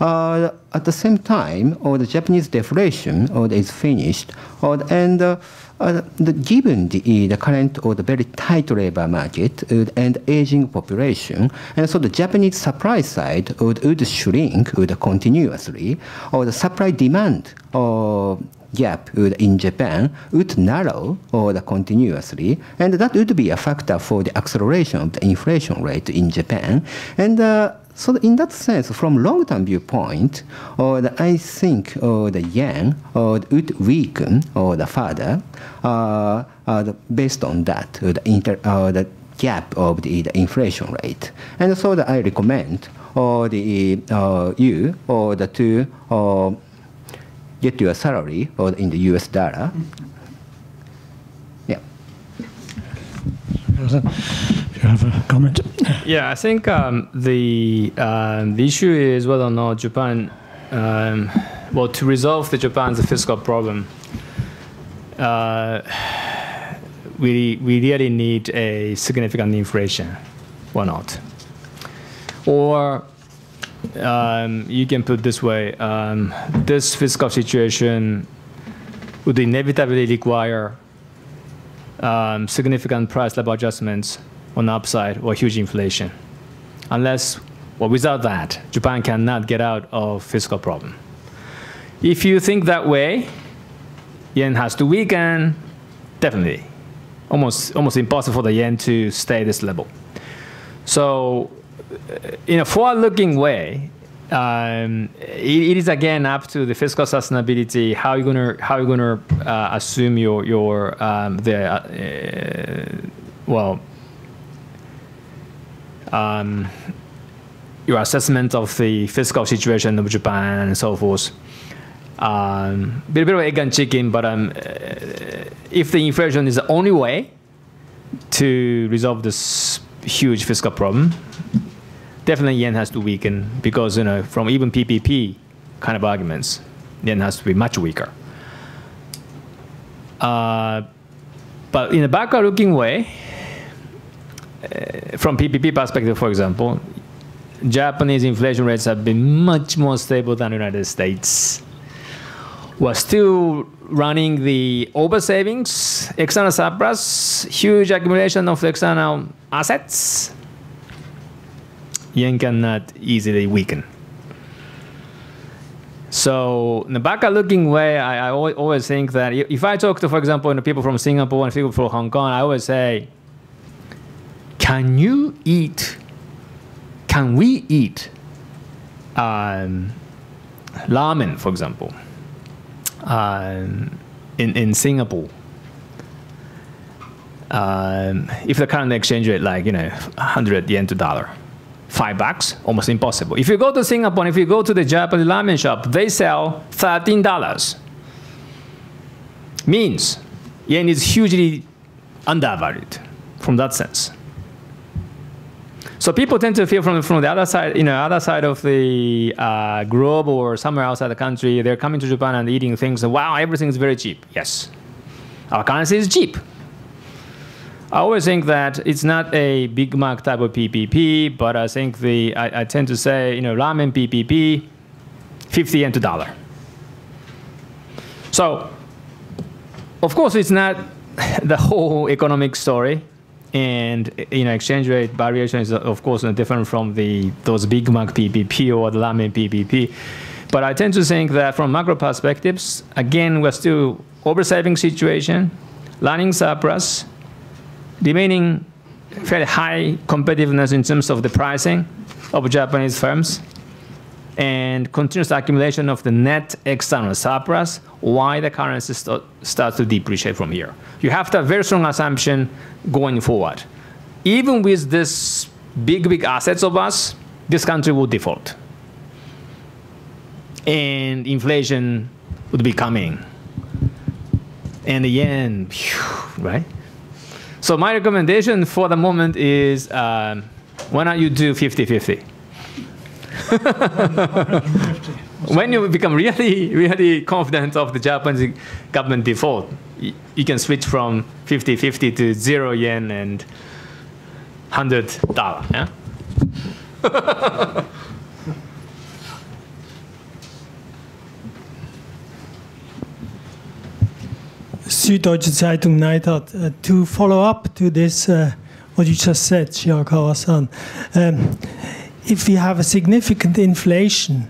uh, at the same time, or the Japanese deflation or is finished, or, and uh, Uh, the, given the, uh, the current or the very tight labor market uh, and aging population, and so the Japanese supply side would, would shrink would continuously, or the supply demand or gap would, in Japan would narrow or the continuously, and that would be a factor for the acceleration of the inflation rate in Japan. And uh, so in that sense, from long-term viewpoint, or the, I think or the yen or uh, would weaken or the further uh, uh, the, based on that, the, inter, uh, the gap of the, the inflation rate. And so I recommend or the uh, you or the or get your salary or in the US dollar. Yeah. You have a comment? Yeah, I think um, the um, the issue is whether or not Japan, um, well, to resolve the Japan's fiscal problem, uh, we we really need a significant inflation, or not, or um, you can put this way: um, this fiscal situation would inevitably require um, significant price level adjustments on the upside or huge inflation. Unless, well, without that, Japan cannot get out of fiscal problem. If you think that way, yen has to weaken, definitely. Almost, almost impossible for the yen to stay this level. So in a forward-looking way, um, it, it is again up to the fiscal sustainability. How you gonna how you gonna uh, assume your your um, the uh, well um, your assessment of the fiscal situation of Japan and so forth. Um, bit, bit of egg and chicken, but um, uh, if the inflation is the only way to resolve this huge fiscal problem, definitely yen has to weaken because you know from even PPP kind of arguments, yen has to be much weaker. Uh, but in a backward-looking way, uh, from PPP perspective, for example, Japanese inflation rates have been much more stable than the United States. We're still running the over savings, external surplus, huge accumulation of external assets. Yen cannot easily weaken. So in the backward-looking way, I, I, always think that if I talk to, for example, people from Singapore and people from Hong Kong, I always say, can you eat, can we eat um, ramen, for example, um, in, in Singapore? Um, if the current exchange rate like, you know, 100 yen to dollar, five bucks, almost impossible. If you go to Singapore, if you go to the Japanese ramen shop, they sell $13. Means yen is hugely undervalued from that sense. So people tend to feel from, from the other side, you know, other side of the uh, globe or somewhere outside the country, they're coming to Japan and eating things. Wow, everything is very cheap. Yes, our currency is cheap. I always think that it's not a Big Mac type of PPP, but I think the I, I tend to say, you know, ramen PPP, 50 yen to dollar. So, of course, it's not the whole economic story and you know exchange rate variation is of course different from the those Big Mac PPP or the ramen PPP. But I tend to think that from macro perspectives, again, we're still oversaving situation, running surplus, remaining fairly high competitiveness in terms of the pricing of Japanese firms, and continuous accumulation of the net external surplus, why the currency st starts to depreciate from here. You have to have very strong assumption going forward. Even with this big, big assets of us, this country will default. And inflation would be coming. And the yen, right? So my recommendation for the moment is um, why not you do 50-50? when you become really, really confident of the Japanese government default, you can switch from 50-50 to zero yen and 100 dollar. Yeah? Süddeutsche Zeitung Neidhart, uh, to follow up to this, uh, what you just said, Shirakawa-san, um, if we have a significant inflation,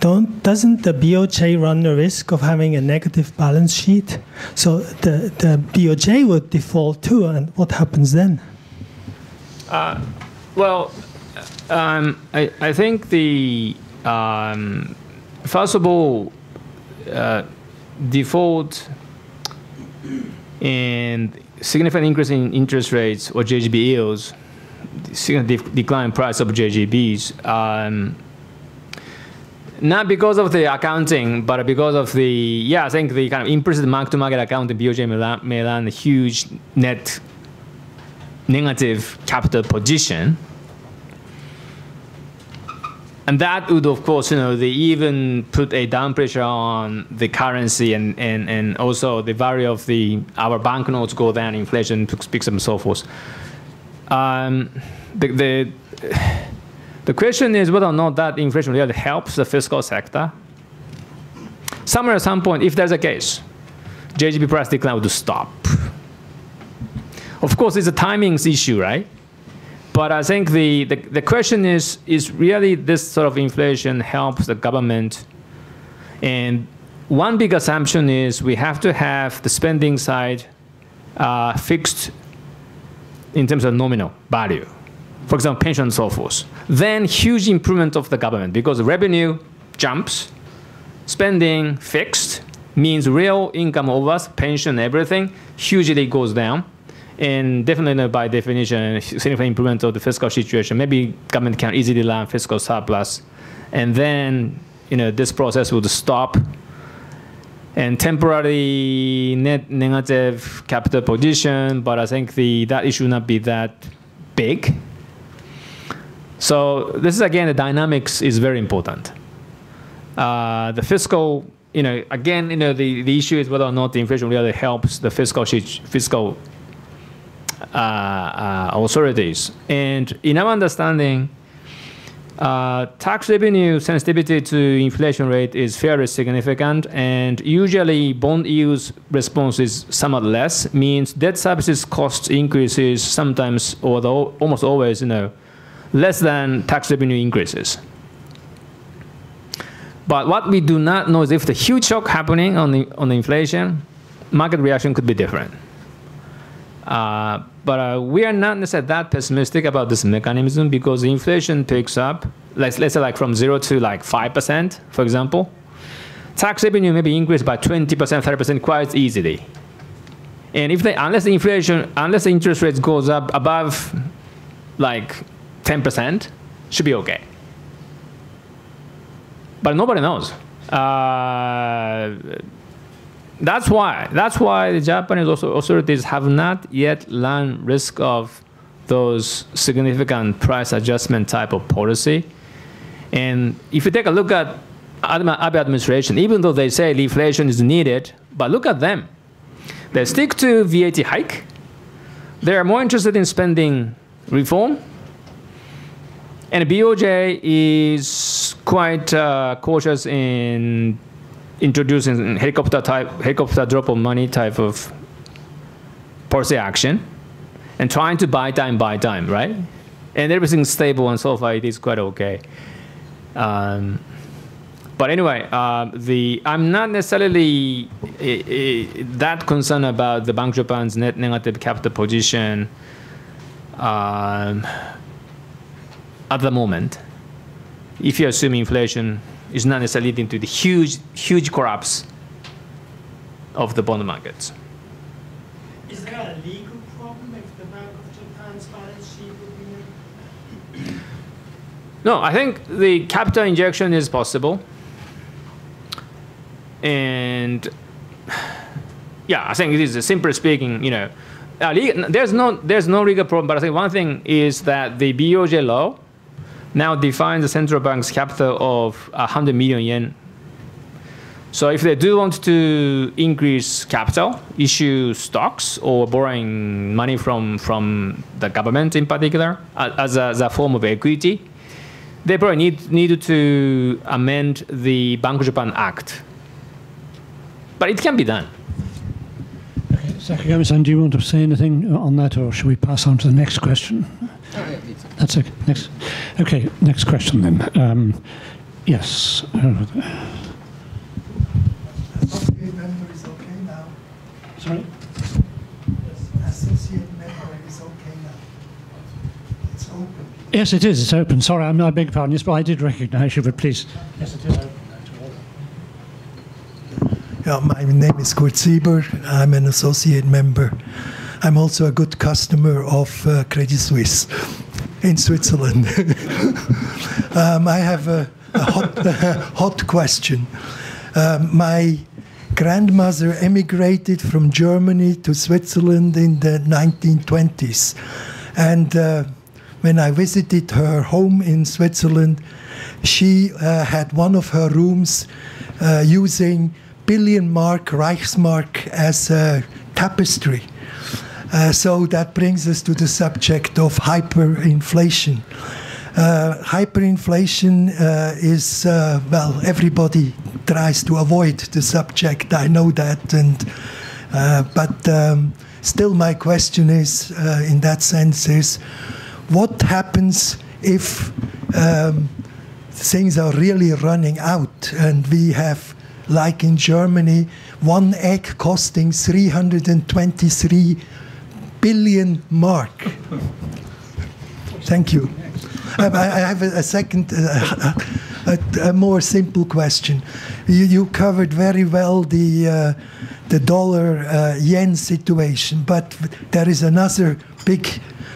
don't, doesn't the BOJ run the risk of having a negative balance sheet? So the, the BOJ would default too, and what happens then? Uh, well, um, I, I think the, um, first of all, uh, default and significant increase in interest rates or JGB yields, significant decline in price of JGBs, um, not because of the accounting, but because of the, yeah, I think the kind of implicit mark-to-market accounting, BOJ may land, may land a huge net negative capital position and that would, of course, you know, they even put a down pressure on the currency and, and, and also the value of the our banknotes go down, inflation picks and so forth. Um, the, the, the question is whether or not that inflation really helps the fiscal sector. Somewhere at some point, if there's a case, JGB price decline would stop. Of course, it's a timings issue, right? But I think the, the, the, question is, is really this sort of inflation helps the government? And one big assumption is we have to have the spending side uh, fixed in terms of nominal value. For example, pension and so forth. Then huge improvement of the government because revenue jumps, spending fixed, means real income us, pension, everything, hugely goes down and definitely by definition, significant improvement of the fiscal situation. Maybe government can easily land fiscal surplus, and then you know this process would stop. And temporary net negative capital position, but I think the that issue not be that big. So this is again the dynamics is very important. Uh, the fiscal, you know, again, you know, the, the issue is whether or not the inflation really helps the fiscal fiscal authorities. And in our understanding, uh, tax revenue sensitivity to inflation rate is fairly significant, and usually bond yields response is somewhat less. Means debt services cost increases sometimes, although almost always, you know, less than tax revenue increases. But what we do not know is if the huge shock happening on the on the inflation, market reaction could be different. Uh, but uh, we are not necessarily that pessimistic about this mechanism because inflation picks up, let's, let's say like from zero to like 5%, for example. Tax revenue may be increased by 20%, 30% quite easily. And if they, unless the inflation, unless interest rates goes up above like 10%, should be okay. But nobody knows. Uh, that's why. That's why the Japanese authorities have not yet learned risk of those significant price adjustment type of policy. And if you take a look at Abe administration, even though they say deflation is needed, but look at them. They stick to VAT hike. They are more interested in spending reform. And BOJ is quite uh, cautious in introducing helicopter type, helicopter drop of money type of policy action, and trying to buy time, buy time, right? And everything's stable and so far it is quite okay. Um, but anyway, uh, the I'm not necessarily uh, uh, that concerned about the Bank of Japan's net negative capital position um, at the moment. If you assume inflation is not necessarily leading to the huge, huge collapse of the bond markets. Is there a legal problem if the Bank of Japan's balance sheet would be No, I think the capital injection is possible. And yeah, I think it is simply speaking, you know, uh, there's no there's no legal problem, but I think one thing is that the BOJ law now define the central bank's capital of 100 million yen. So if they do want to increase capital, issue stocks or borrowing money from from the government in particular as a, as a form of equity, they probably need needed to amend the Bank of Japan Act. But it can be done. Sakagami-san, do you want to say anything on that, or should we pass on to the next question? Oh, That's okay. Next. Okay, next question then. Um, yes. Associate member is okay now. Sorry? Associate member is okay now. It's open. Yes, it is. It's open. Sorry, I'm, I beg your pardon. Yes, but I did recognise you, but please. Yes, it is open. Yeah, my name is Kurt Sieber. I'm an associate member. I'm also a good customer of uh, Credit Suisse in Switzerland. um, I have a, a hot, hot, question. Um, my grandmother emigrated from Germany to Switzerland in the 1920s. And uh, when I visited her home in Switzerland, she uh, had one of her rooms uh, using billion mark Reichsmark as a tapestry. Uh, so that brings us to the subject of hyperinflation. Uh, hyperinflation uh, is, uh, well, everybody tries to avoid the subject, I know that, and uh, but um, still my question is, in that sense, is what happens if um, things are really running out and we have like in Germany, one egg costing 323 billion mark. Thank you. Um, I, have a, second, uh, a, a, more simple question. You, you covered very well the uh, the dollar uh, yen situation, but there is another big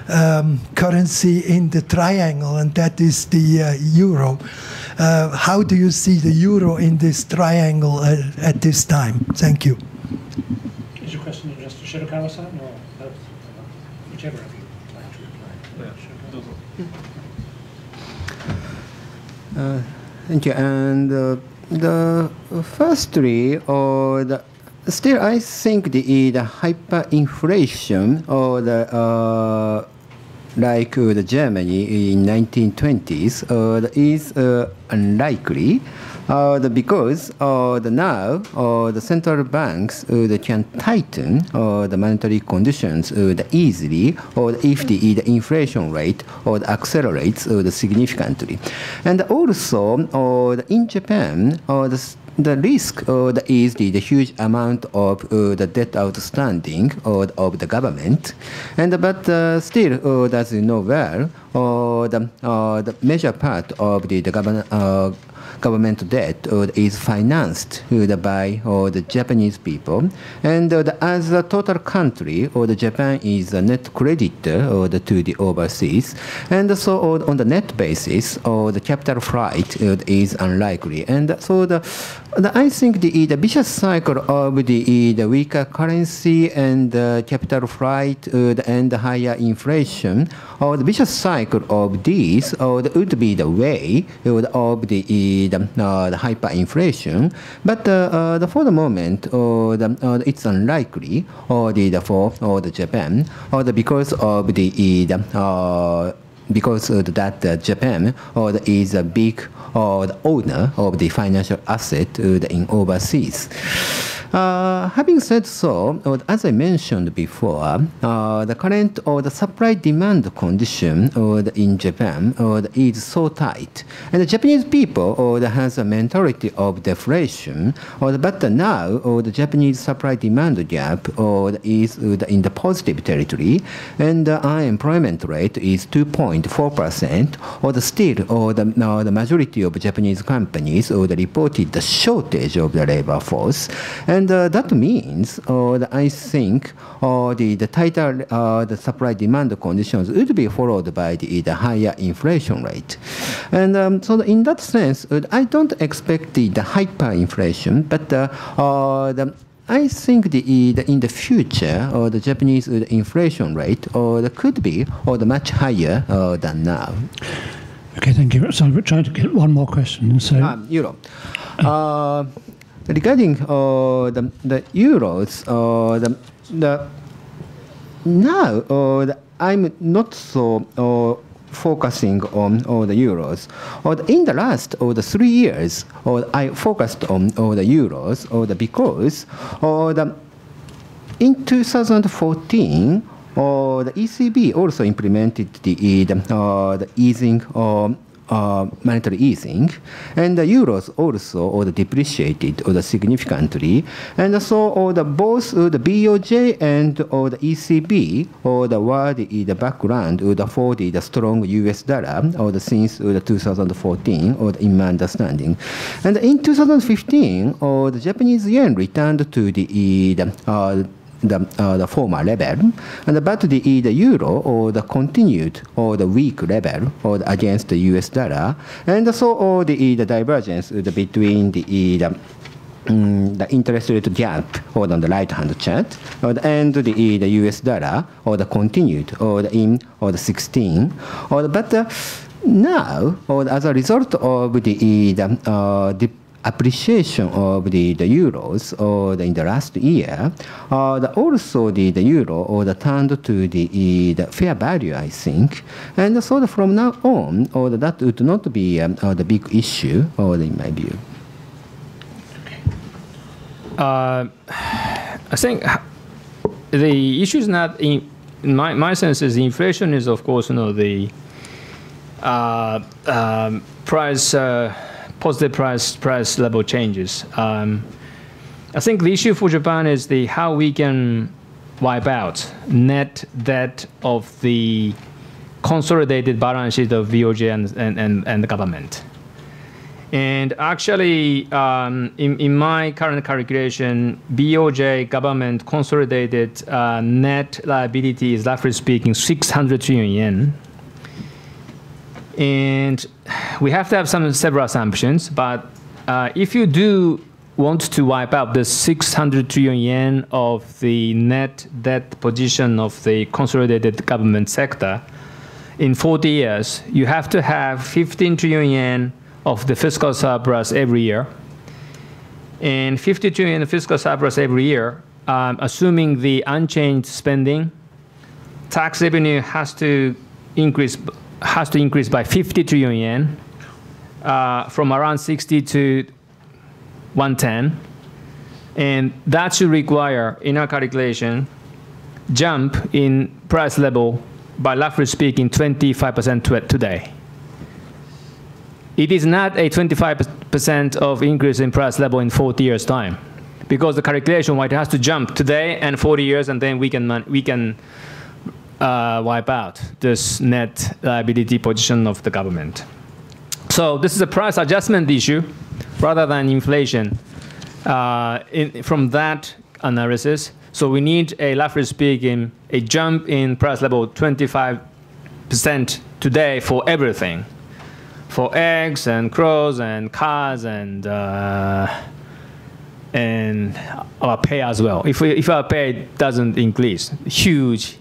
um, currency in the triangle, and that is the uh, euro. Uh, how do you see the euro in this triangle uh, at this time? Thank you. Is your question addressed to Shirakawa-san? Whichever of you would like to reply. Uh, thank you. And uh, the firstly, or the still, I think the the hyperinflation or the uh, like uh, the Germany in 1920s uh, is uh, unlikely uh, the, because the now the central banks uh, they can tighten the monetary conditions uh, easily or if the, the inflation rate or accelerates uh, significantly. And also in Japan the the risk uh, is the, the, huge amount of uh, the debt outstanding uh, of the government, and but uh, still, as you know well, the the major part of the, the government government debt is financed by the Japanese people. And as a total country, the Japan is a net creditor to the overseas. And so on the net basis, the capital flight uh, is unlikely. And so the I think the, the vicious cycle of the, the weaker currency and uh, capital flight uh, and higher inflation, or the vicious cycle of these uh, would be the way of the, the, uh, the hyperinflation. But uh, uh, the, for the moment, uh, the, uh, it's unlikely or the, the for or the Japan or the because of the, the uh, because that uh, Japan is a big owner of the financial asset uh, in overseas. Uh, having said so, as I mentioned before, uh, the current or the supply-demand condition uh, in Japan is so tight, and the Japanese people has a mentality of deflation. but now, the Japanese supply-demand gap is in the positive territory, and the unemployment rate is 2.0 0.4%, or the still, or the, now the majority of Japanese companies or the reported the shortage of the labor force. And uh, that means, or I think, or the, the tighter uh, the supply-demand conditions would be followed by the, the higher inflation rate. And um, so in that sense, uh, I don't expect the, the hyperinflation, but uh, the I think the, the, in the future, or the Japanese uh, inflation rate, or the could be, or the much higher uh, than now. Okay, thank you. So we're trying to get one more question. So, Um, euro. Uh, regarding uh, the the euros, uh, the the now uh, the, I'm not so uh, focusing on all the euros. Or in the last or the three years, or I focused on all the euros, or the because or the in 2014, or the ECB also implemented the, the, uh, the easing um, uh, monetary easing, and the euros also or the depreciated or the significantly, and so or the both uh, the BOJ and or the ECB or the were the, the background or the for the, the strong US dollar or the since uh, the 2014 or the, in my understanding, and in 2015 or the Japanese yen returned to the, the uh, the, uh, the former level, and but the, the euro or the continued or the weak level or the against the U.S. dollar, and so all the, the divergence between the, the mm, the interest rate gap or on the right hand chart or the, and the, the US dollar or the continued or the in or the 16 or the, but uh, now or as a result of the, the, uh, the appreciation of the, the euros or the, in the last year, uh, the, also the, the euro or the turned to the, the fair value, I think. And so from now on, or that would not be um, uh, the big issue, or in my view. Uh, I think the issue is not in, in my, my sense is inflation is of course you know the uh, um, price uh, positive price price level changes. Um, I think the issue for Japan is the how we can wipe out net debt of the consolidated balance sheet of BOJ and, and, and, and the government. And actually, um, in, in my current calculation, BOJ government consolidated uh, net liability is roughly speaking 600 trillion yen. And we have to have some several assumptions, but uh, if you do want to wipe out the 600 trillion yen of the net debt position of the consolidated government sector in 40 years, you have to have 15 trillion yen of the fiscal surplus every year. And 50 trillion fiscal surplus every year, um, assuming the unchanged spending, tax revenue has to increase has to increase by 50 trillion yen uh, from around 60 to 110. And that should require, in our calculation, jump in price level by roughly speaking 25% today. It is not a 25% of increase in price level in 40 years time because the calculation why it has to jump today and 40 years and then we can, we can uh, wipe out this net liability position of the government. So this is a price adjustment issue rather than inflation uh, in, from that analysis. So we need a, roughly speaking, a jump in price level 25% today for everything. For eggs and crows and cars and uh, and our pay as well. If, we, if our pay doesn't increase, huge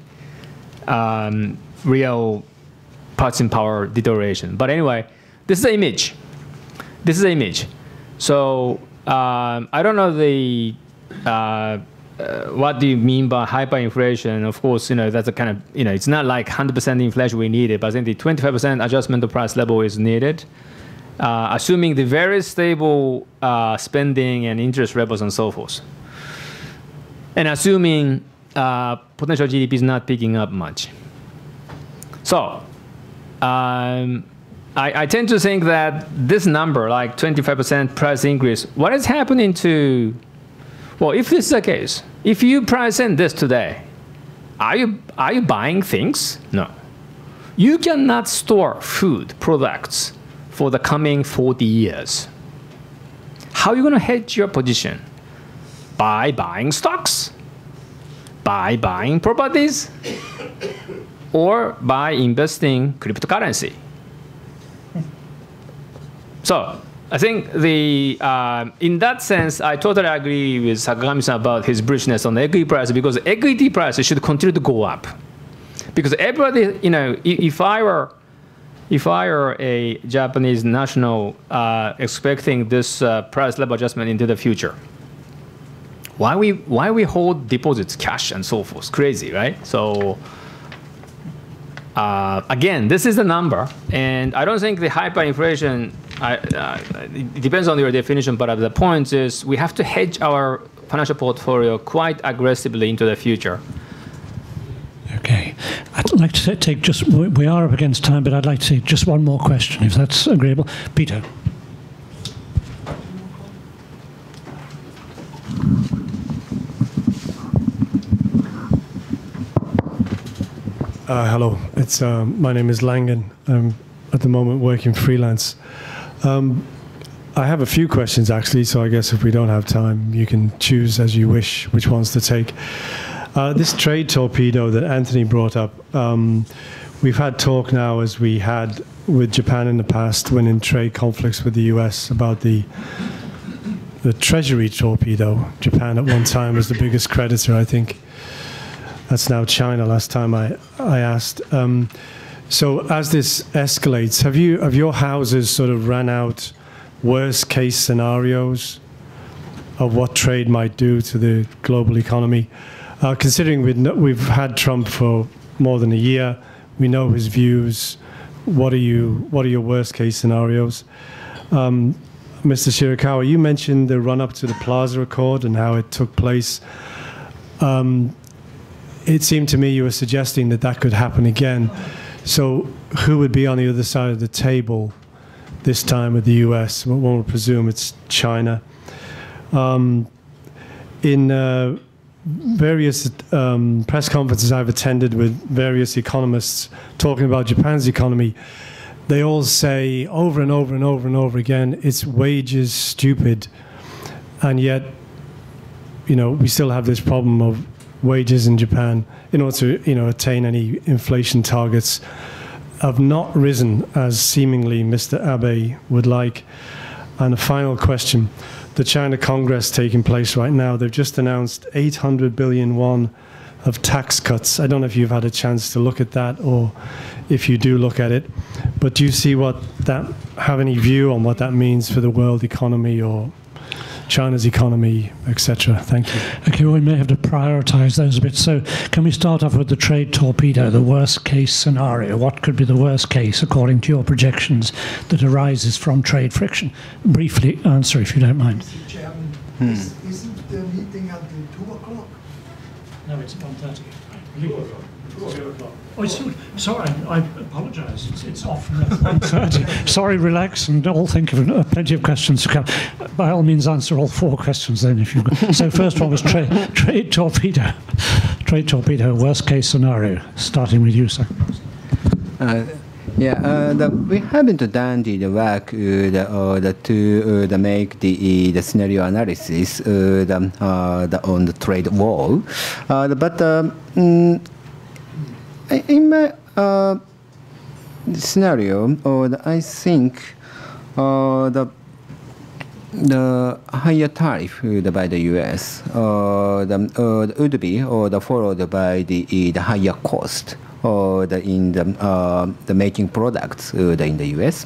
um, real purchasing power deterioration. But anyway, this is the image. This is the image. So um, I don't know the uh, uh, what do you mean by hyperinflation? Of course, you know that's a kind of you know it's not like 100% inflation we needed, but I think the 25% adjustment of price level is needed. Uh, assuming the very stable uh, spending and interest levels and so forth, and assuming uh, potential GDP is not picking up much. So um, I, I, tend to think that this number, like 25% price increase, what is happening to, well, if this is the case, if you price in this today, are you, are you buying things? No. You cannot store food products for the coming 40 years. How are you going to hedge your position? By buying stocks by buying properties or by investing cryptocurrency. So I think the um, in that sense, I totally agree with Sakagami-san about his bullishness on the equity price because equity price should continue to go up. Because everybody, you know, if I were if I were a Japanese national uh, expecting this uh, price level adjustment into the future, why we why we hold deposits, cash, and so forth? Crazy, right? So uh, again, this is the number, and I don't think the hyperinflation. I, uh, it depends on your definition, but the point is we have to hedge our financial portfolio quite aggressively into the future. Okay. I'd like to take just, we are up against time, but I'd like to take just one more question, if that's agreeable. Peter. Uh, hello, it's uh, my name is Langan. I'm at the moment working freelance. Um, I have a few questions actually, so I guess if we don't have time, you can choose as you wish which ones to take. Uh, this trade torpedo that Anthony brought up, um, we've had talk now as we had with Japan in the past when in trade conflicts with the US about the the Treasury torpedo. Japan at one time was the biggest creditor, I think. That's now China. Last time I I asked. Um, so as this escalates, have you have your houses sort of ran out worst case scenarios of what trade might do to the global economy? Uh, considering we've, no, we've had Trump for more than a year, we know his views. What are you? What are your worst case scenarios? Um, Mr. Shirakawa, you mentioned the run up to the Plaza Accord and how it took place. Um, it seemed to me you were suggesting that that could happen again. So, who would be on the other side of the table this time with the US? One would presume it's China. Um, in uh, various um, press conferences I've attended with various economists talking about Japan's economy, they all say over and over and over and over again, it's wages stupid. And yet, you know, we still have this problem of wages in Japan in order to, you know, attain any inflation targets have not risen as seemingly Mr. Abe would like. And a final question. The China Congress taking place right now, they've just announced 800 billion won of tax cuts. I don't know if you've had a chance to look at that or if you do look at it, but do you see what that, have any view on what that means for the world economy or China's economy, etc.? Thank you. Okay, well, we may have to prioritize those a bit. So, can we start off with the trade torpedo, the worst case scenario? What could be the worst case, according to your projections, that arises from trade friction? Briefly uh, answer, if you don't mind. Mr. Chairman, is- hmm. isn't the meeting until 2 o'clock? No, it's 1.30. Oh, it's, sorry, I apologise. It's, it's off from 1.30. sorry, relax, and all think of uh, plenty of questions to come. By all means, answer all four questions then, if you. So, first one was trade trade torpedo. Trade torpedo, worst case scenario. Starting with you, sir. Uh, yeah, uh, the, we haven't done the, the work uh, the, uh, the, to uh, the make the, the scenario analysis uh, the, uh, the, on the trade war. Uh, but um, mm, in my uh, scenario, uh, the, I think uh, the the higher tariff by the U.S. Uh, the, uh, would be or the followed by the the higher cost or the in the uh, the making products in the U.S.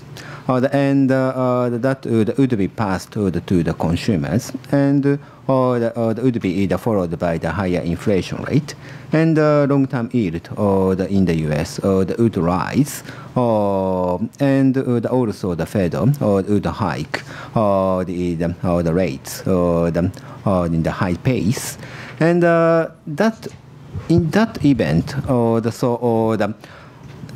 Uh, and uh, uh, that would, would be passed to the, to the consumers and or the, or the would be the followed by the higher inflation rate and uh, long-term yield or the in the U.S. or the would rise or and would also the Fed or would hike or the the, or the rates or the or in the high pace and uh, that in that event or the so or the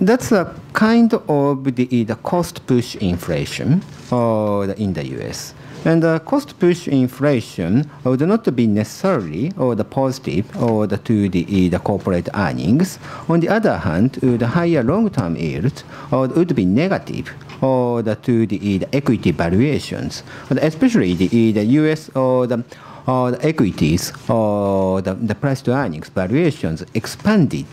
that's a kind of the, the cost push inflation or the, in the US. And the cost push inflation would not be necessarily or the positive or the to the, eh, the corporate earnings. On the other hand, uh, the higher long-term yield would be negative or the to the, eh, the equity valuations, especially the, eh, the US or the or the equities or the, the price to earnings valuations expanded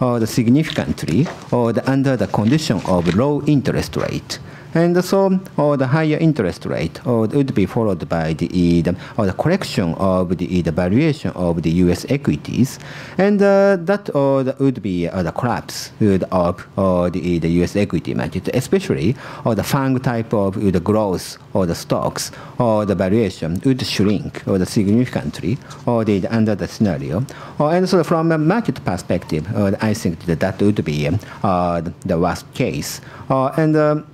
or the significantly or the under the condition of low interest rate And so or the higher interest rate or would be followed by the, the, or the correction of the, the valuation of the U.S. equities. And uh, that the, would be uh, the collapse of or the, the U.S. equity market, especially or the FANG type of the growth or the stocks or the valuation would shrink or the significantly or the, the under the scenario. Or, and so from a market perspective, uh, I think that that would be uh, the worst case. Uh, and um,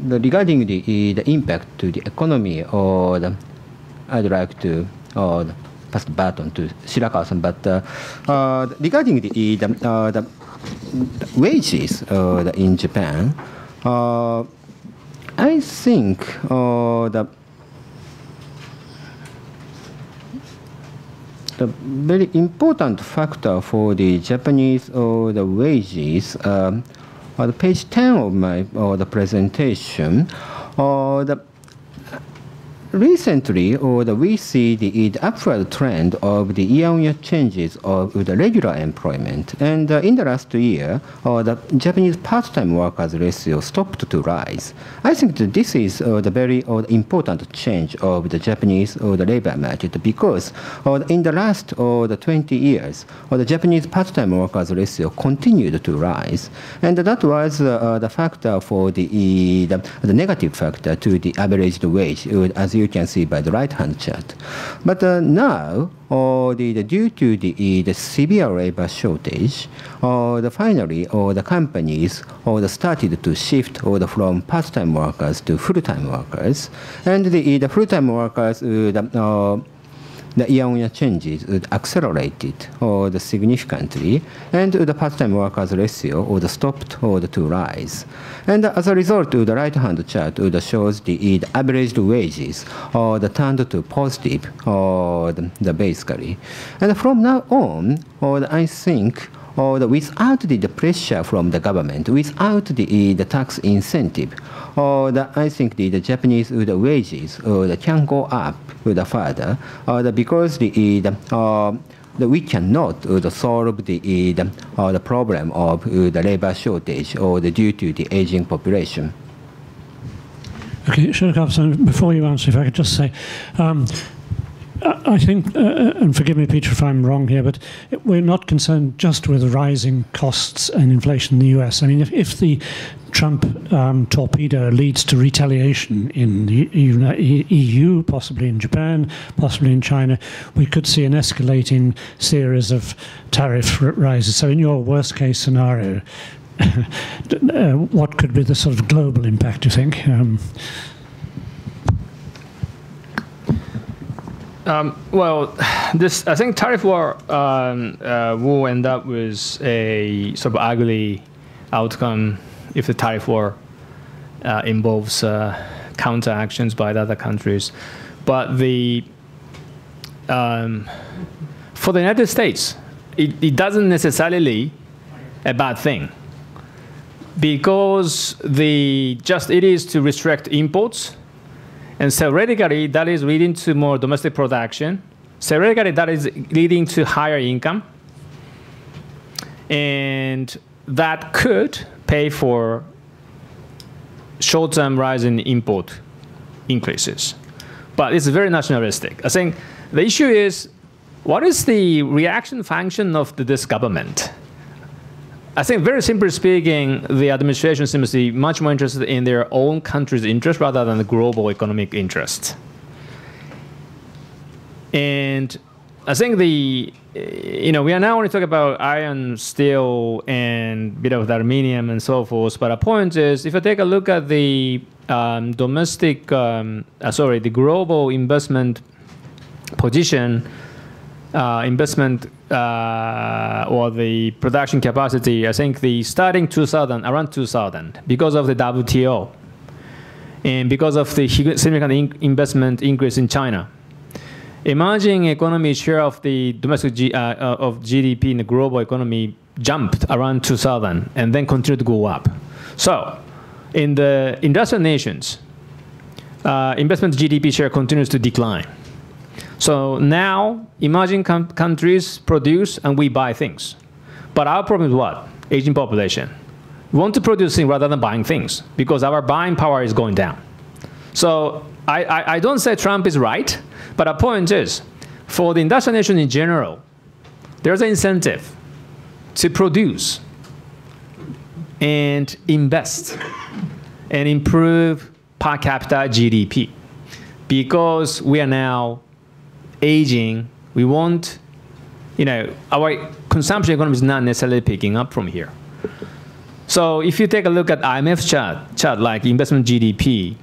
the, regarding the, the impact to the economy, or the, I'd like to uh, pass the baton to Shirakawa-san. But uh, uh, regarding the, the, uh, the wages uh, in Japan, uh, I think the the very important factor for the Japanese or the wages um, on page 10 of my or the presentation, or the recently, or the, we see the, the, upward trend of the year-on-year changes of the regular employment. And uh, in the last year, uh, the Japanese part-time workers ratio stopped to rise. I think that this is uh, the very uh, important change of the Japanese or the labor market because uh, in the last uh, the 20 years, or the Japanese part-time workers ratio continued to rise. And that was the factor for the, the, the, negative factor to the average wage, as you can see by the right-hand chart. But uh, now, the, the, due to the, the severe labor shortage, or the finally, or the companies, or the started to shift the from part-time workers to full-time workers, and the, the full-time workers would, uh, the year-on-year changes accelerated or the significantly, and the part-time workers ratio would stopped or to rise. And as a result, the right-hand chart would shows the, the average wages or the turned to positive or the, the basically. And from now on, or I think or the, without the, the, pressure from the government, without the, the tax incentive, or the, I think the, the Japanese the wages or the can go up the further, the, because the, the uh, the, we cannot uh, solve the, the, uh, the problem of uh, the labor shortage or the due to the aging population. Okay, Shirakawa, before you answer, if I could just say, um, I think, uh, uh, and forgive me, Peter, if I'm wrong here, but we're not concerned just with rising costs and inflation in the US. I mean, if, if the Trump um, torpedo leads to retaliation in the EU, possibly in Japan, possibly in China, we could see an escalating series of tariff rises. So, in your worst case scenario, uh, what could be the sort of global impact, you think? Um, Um, well, this I think tariff war um, uh, will end up with a sort of ugly outcome if the tariff war uh, involves uh, counter actions by the other countries. But the um, for the United States, it, it doesn't necessarily a bad thing because the just it is to restrict imports and theoretically, that is leading to more domestic production. Theoretically, that is leading to higher income. And that could pay for short-term rise in import increases. But it's very nationalistic. I think the issue is, what is the reaction function of this government? I think very simply speaking, the administration seems to be much more interested in their own country's interest rather than the global economic interest. And I think the, you know, we are now only talking about iron, steel, and bit of aluminium and so forth. But the point is, if you take a look at the um, domestic, um, uh, sorry, the global investment position, uh, investment uh, or the production capacity, I think the starting 2000, around 2000, because of the WTO and because of the significant in investment increase in China. Emerging economy share of the domestic G, uh, uh of GDP in the global economy jumped around 2000 and then continued to go up. So, in the industrial nations, uh, investment GDP share continues to decline. So now emerging countries produce and we buy things. But our problem is what? Aging population. We want to produce things rather than buying things because our buying power is going down. So I, I, I don't say Trump is right, but the point is, for the industrial nation in general, there's an incentive to produce and invest and improve per capita GDP because we are now aging. We want, you know, our consumption economy is not necessarily picking up from here. So if you take a look at IMF chart, chart like investment GDP,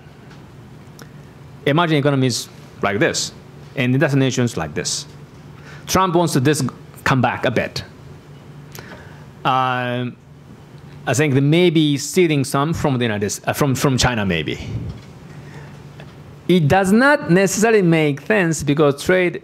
emerging economies like this, and industrial nations like this. Trump wants to this come back a bit. Um, I think they may be stealing some from the United uh, from from China maybe. It does not necessarily make sense because trade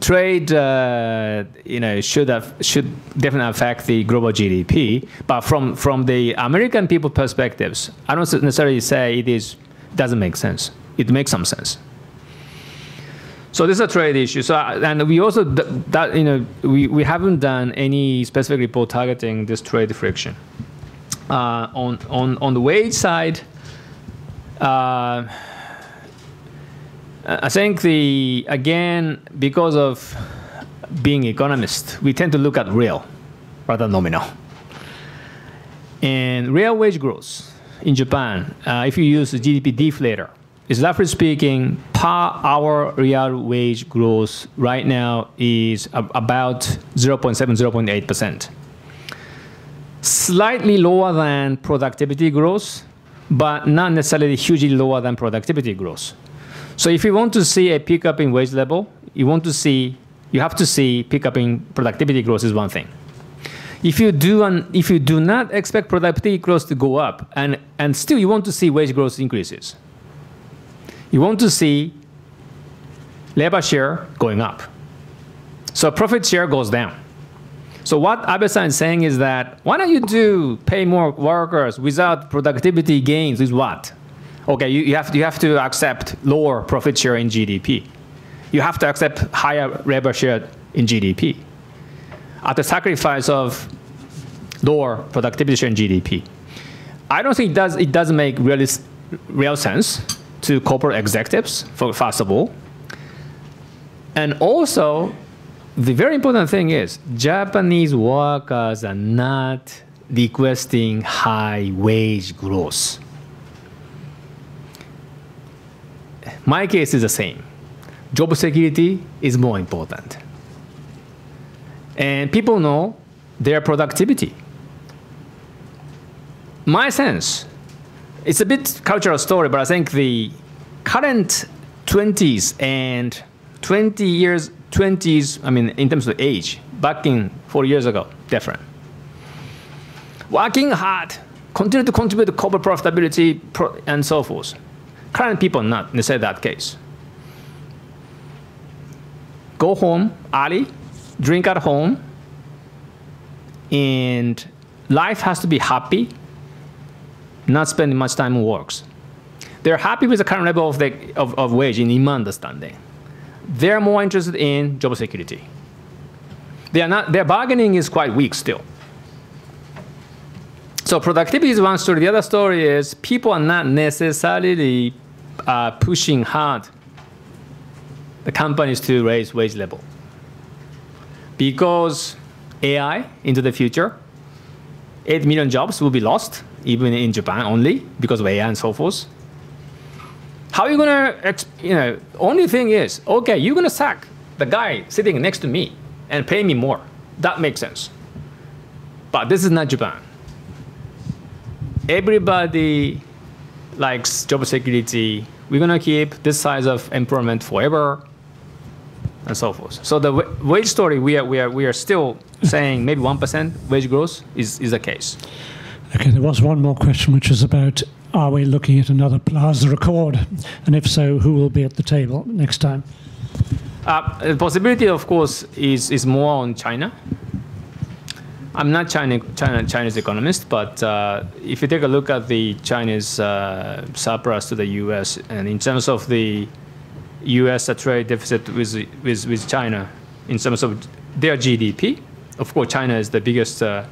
trade uh, you know should have, should definitely affect the global GDP. But from from the American people perspectives, I don't necessarily say it is doesn't make sense. It makes some sense. So this is a trade issue. So and we also that you know we, we haven't done any specific report targeting this trade friction. Uh, on on on the wage side, uh, I think the again because of being economist, we tend to look at real rather than nominal. And real wage growth in Japan, uh, if you use the GDP deflator, is roughly speaking, per hour real wage growth right now is about 0.7, 0.8%. Slightly lower than productivity growth, but not necessarily hugely lower than productivity growth. So if you want to see a pickup in wage level, you want to see, you have to see pickup in productivity growth is one thing. If you do an, if you do not expect productivity growth to go up, and, and still you want to see wage growth increases, you want to see labor share going up. So profit share goes down. So what Abe-san is saying is that why don't you do pay more workers without productivity gains is what? Okay, you, you, have, to, you have to accept lower profit share in GDP. You have to accept higher labor share in GDP at the sacrifice of lower productivity share in GDP. I don't think it does, it does make really real sense to corporate executives, for, first of all. And also, the very important thing is Japanese workers are not requesting high wage growth. My case is the same. Job security is more important. And people know their productivity. My sense it's a bit cultural story, but I think the current 20s and 20 years, 20s, I mean, in terms of age, back in four years ago, different. Working hard, continue to contribute to corporate profitability and so forth. Current people not necessarily that case. Go home early, drink at home, and life has to be happy not spending much time on works. They're happy with the current level of, the, of, of wage in my understanding. They're more interested in job security. They are not, their bargaining is quite weak still. So productivity is one story. The other story is people are not necessarily uh, pushing hard the companies to raise wage level. Because AI into the future, 8 million jobs will be lost even in Japan only because of AI and so forth. How are you gonna, you know, only thing is, okay, you're gonna sack the guy sitting next to me and pay me more. That makes sense. But this is not Japan. Everybody likes job security. We're gonna keep this size of employment forever, and so forth. So the wage story, we are, we are, we are still saying maybe 1% wage growth is, is the case. Okay, there was one more question, which is about are we looking at another Plaza Accord? And if so, who will be at the table next time? Uh, the possibility, of course, is, is more on China. I'm not China, China Chinese economist, but uh, if you take a look at the Chinese uh, surplus to the U.S. and in terms of the U.S. trade deficit with, with, with China, in terms of their GDP, of course, China is the biggest uh,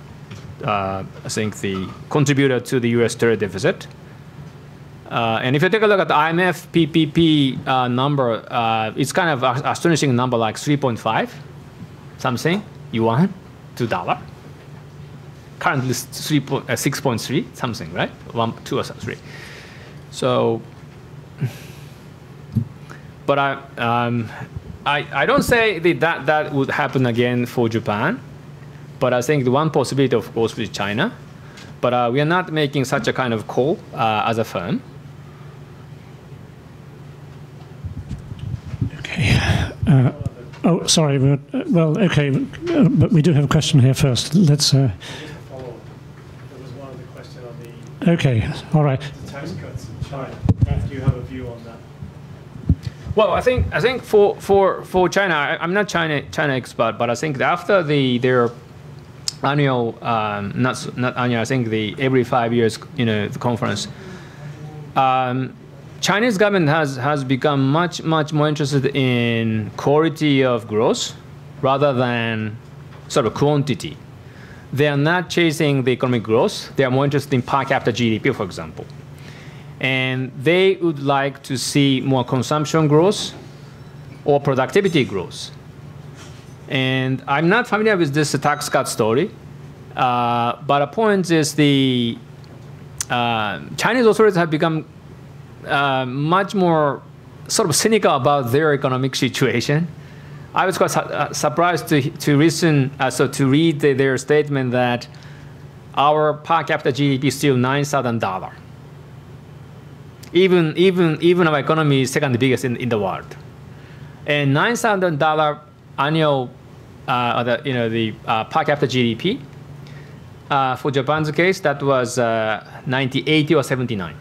uh, I think the contributor to the U.S. trade deficit. Uh, and if you take a look at the IMF PPP uh, number, it's kind of astonishing number, like 3.5 something yuan to dollar. Currently 3, 6.3 something, right? One, two or three. So, but I, um, I, I don't say that, that would happen again for Japan, but I think the one possibility, of course, with China. But uh, we are not making such a kind of call uh, as a firm. Okay. Uh, oh, sorry. Uh, well, okay, uh, but we do have a question here first. Let's. Okay. All right. Tax cuts in China. Do you have a view on that? Well, I think I think for for for China, I, am not China China expert, but I think after the their annual um, not not annual, I think the every five years you know the conference. Um, Chinese government has has become much much more interested in quality of growth rather than sort of quantity. They are not chasing the economic growth. They are more interested in per capita GDP, for example and they would like to see more consumption growth or productivity growth. And I'm not familiar with this tax cut story, uh, but a point is the uh, Chinese authorities have become uh, much more sort of cynical about their economic situation. I was quite su uh, surprised to to listen, uh, so to read the, their statement that our per capita GDP is still nine thousand dollar even even even our economy is second biggest in, in the world, and nine thousand dollar annual, uh, the you know the uh, per capita GDP. Uh, for Japan's case, that was uh, 90, 80 or 79.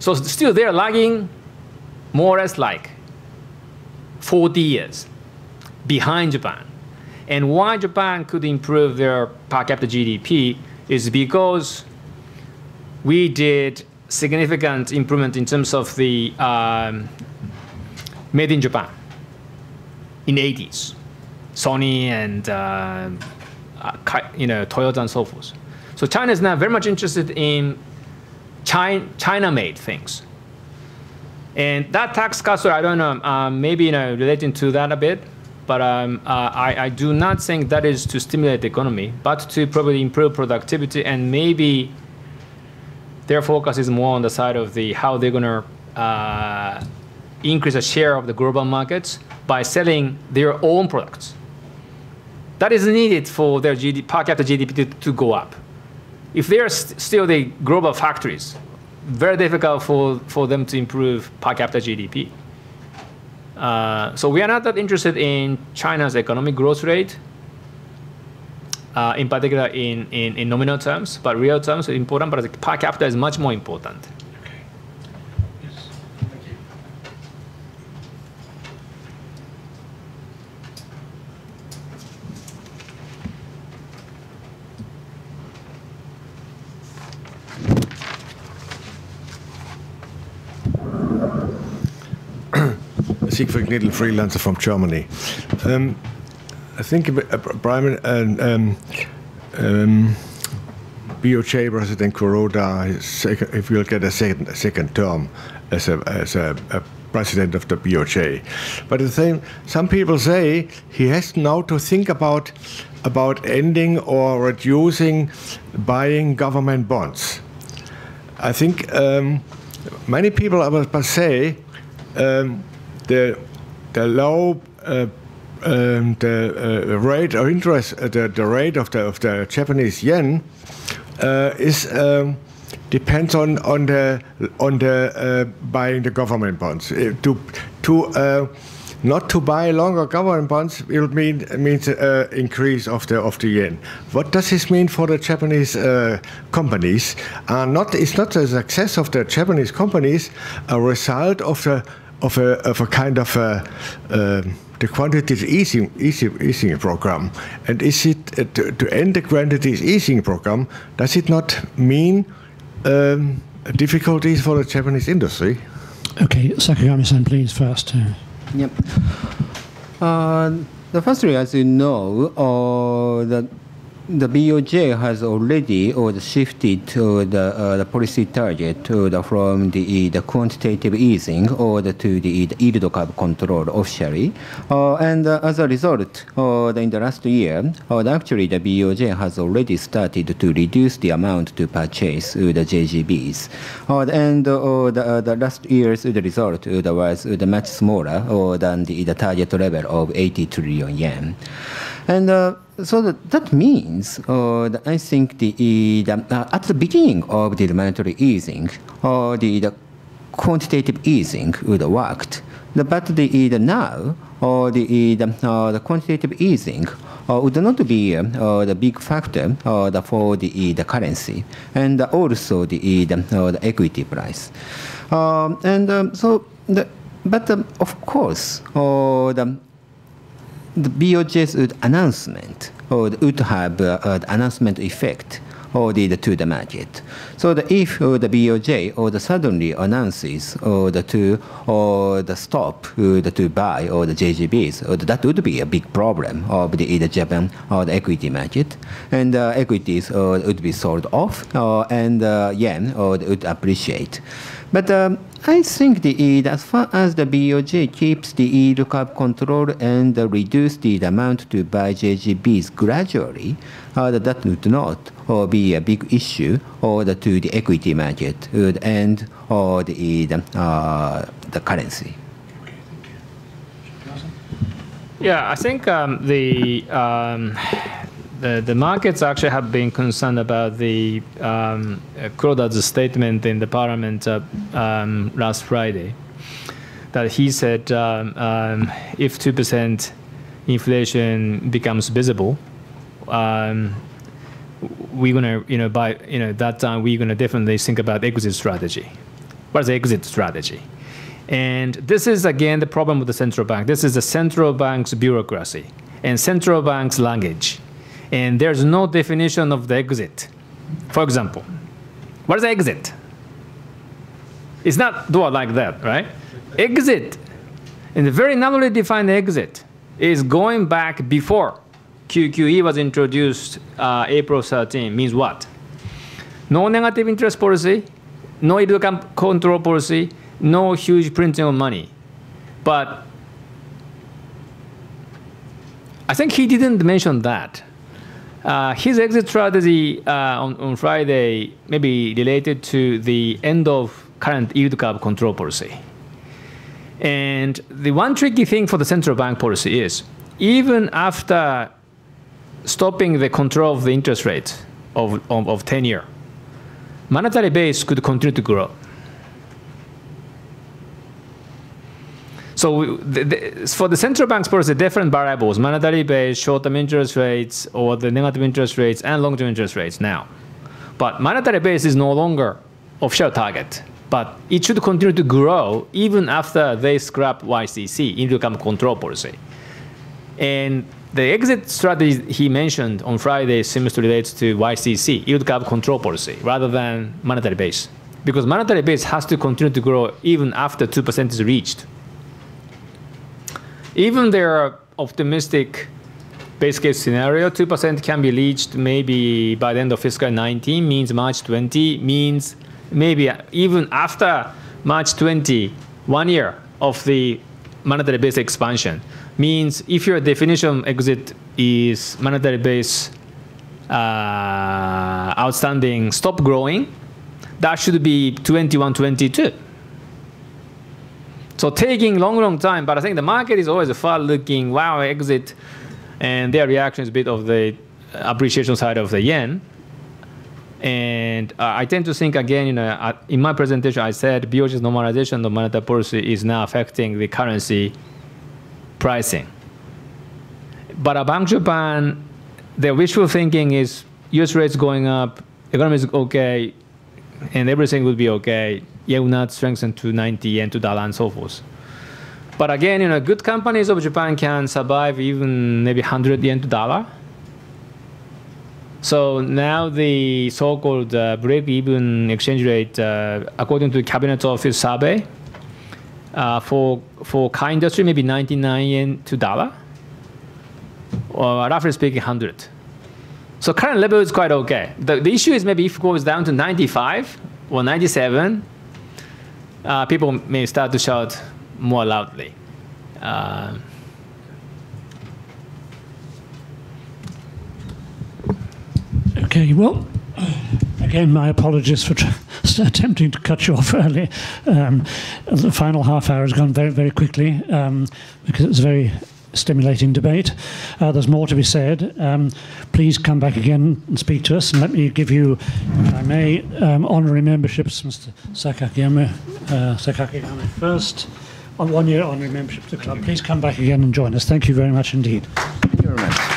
So still they're lagging more or less like 40 years behind Japan. And why Japan could improve their per capita GDP is because we did significant improvement in terms of the um, made in Japan in the 80s. Sony and uh, uh you know Toyota and so forth. So China is now very much interested in China-made things. And that tax cut, I don't know, um, maybe you know, relating to that a bit, but um, uh, I, I, do not think that is to stimulate the economy, but to probably improve productivity and maybe their focus is more on the side of the how they're going to uh, increase the share of the global markets by selling their own products. That is needed for their GDP, per capita GDP to, to go up. If they are st still the global factories, very difficult for, for them to improve per capita GDP. Uh, so we are not that interested in China's economic growth rate uh, in particular in, in, in, nominal terms, but real terms is important, but per capita is much more important. Siegfried Knittel, freelancer from Germany. Um, I think uh, Brian and um, um, BOJ President Kuroda, if we'll get a second, a second term as a, as a, a president of the BOJ. But the same, some people say he has now to think about about ending or reducing buying government bonds. I think um, many people would say um, the the low uh, um, the uh, rate or interest, uh, the, the rate of the of the Japanese yen uh, is um, depends on on the on the buying the government bonds. To to not to buy longer government bonds will mean means uh, increase of the of the yen. What does this mean for the Japanese uh, companies? Uh, not it's not the success of the Japanese companies a result of the of a of a kind of a, um, the quantitative easing, easing, easing program. And is it uh, to, to, end the quantitative easing program? Does it not mean um, difficulties for the Japanese industry? Okay, Sakagami-san, please first. Uh. Yep. Uh, the firstly, as you know, uh, the the BOJ has already shifted the, uh, the policy target to the, from the, the quantitative easing or the, to the, the yield curve control officially. Uh, and uh, as a result, uh, in the last year, uh, actually the BOJ has already started to reduce the amount to purchase uh, the JGBs. Uh, and uh, the, uh, the last year's the result uh, was uh, much smaller uh, than the, the target level of 80 trillion yen. And uh, so that, that means uh, that I think the, the uh, at the beginning of the monetary easing, uh, the, the quantitative easing would have worked. But the, the now, the, the, the quantitative easing uh, would not be uh, the big factor uh, the, for the, the currency and also the, the, the equity price. Um, and um, so, the, but um, of course, the, the BOJ's announcement or the- would have uh, uh, the announcement effect or the, the to the market. So the, if uh, the BOJ or the suddenly announces or the to or the stop uh, the to buy or the JGBs, or that would be a big problem of the, the Japan or the equity market, and uh, equities uh, would be sold off, uh, and uh, yen would appreciate. But um, I think the yield, as far as the BOJ keeps the yield curve control and uh, reduce the amount to buy JGBs gradually, uh, that would not uh, be a big issue or the, to the equity market end or the, the, uh, the currency. Yeah, I think um, the, um, the the markets actually have been concerned about the um, uh, statement in the parliament uh, um, last Friday that he said um, um, if two percent inflation becomes visible, um, we're gonna you know by you know that time we're gonna definitely think about exit strategy. What's the exit strategy? And this is again the problem with the central bank. This is the central bank's bureaucracy and central bank's language. And there's no definition of the exit. For example, what is the exit? It's not do like that, right? Exit, in the very narrowly defined exit, is going back before QQE was introduced uh, April 13. Means what? No negative interest policy, no yield control policy, no huge printing of money. But I think he didn't mention that. Uh, his exit strategy uh, on, on Friday may be related to the end of current yield curve control policy. And the one tricky thing for the central bank policy is even after stopping the control of the interest rate of, of, of 10 year, monetary base could continue to grow. So the, the, for the central bank's policy, different variables, monetary base, short-term interest rates, or the negative interest rates, and long-term interest rates now. But monetary base is no longer official target, but it should continue to grow even after they scrap YCC, income control policy. And the exit strategy he mentioned on Friday seems to relate to YCC, yield curve control policy, rather than monetary base. Because monetary base has to continue to grow even after 2% is reached. Even their optimistic base case scenario, 2% can be reached maybe by the end of fiscal 19, means March 20, means maybe even after March 20, one year of the monetary base expansion, means if your definition exit is monetary base uh, outstanding stop growing, that should be 21, 22. So taking long, long time, but I think the market is always a far looking, wow, exit, and their reaction is a bit of the appreciation side of the yen. And uh, I tend to think again, you know, uh, in my presentation, I said BOJ's normalization of monetary policy is now affecting the currency pricing. But at Bank Japan, their wishful thinking is US rates going up, economy is okay, and everything will be okay. Yen will not strengthen to 90 yen to dollar and so forth. But again, you know, good companies of Japan can survive even maybe 100 yen to dollar. So now the so-called uh, break-even exchange rate, uh, according to the Cabinet Office survey, uh, for for car industry maybe 99 yen to dollar, or roughly speaking 100. So current level is quite okay. The, the issue is maybe if it goes down to 95 or 97, uh, people may start to shout more loudly. Uh, Okay, well, again, my apologies for attempting to cut you off early. Um, the final half hour has gone very, very quickly um, because it was very stimulating debate. Uh, there's more to be said. Um, please come back again and speak to us, and let me give you, if I may, um, honorary memberships, Mr. Sakagami, uh, Sakagami first. On one year honorary membership to the club. Please come back again and join us. Thank you very much indeed. Thank you very much.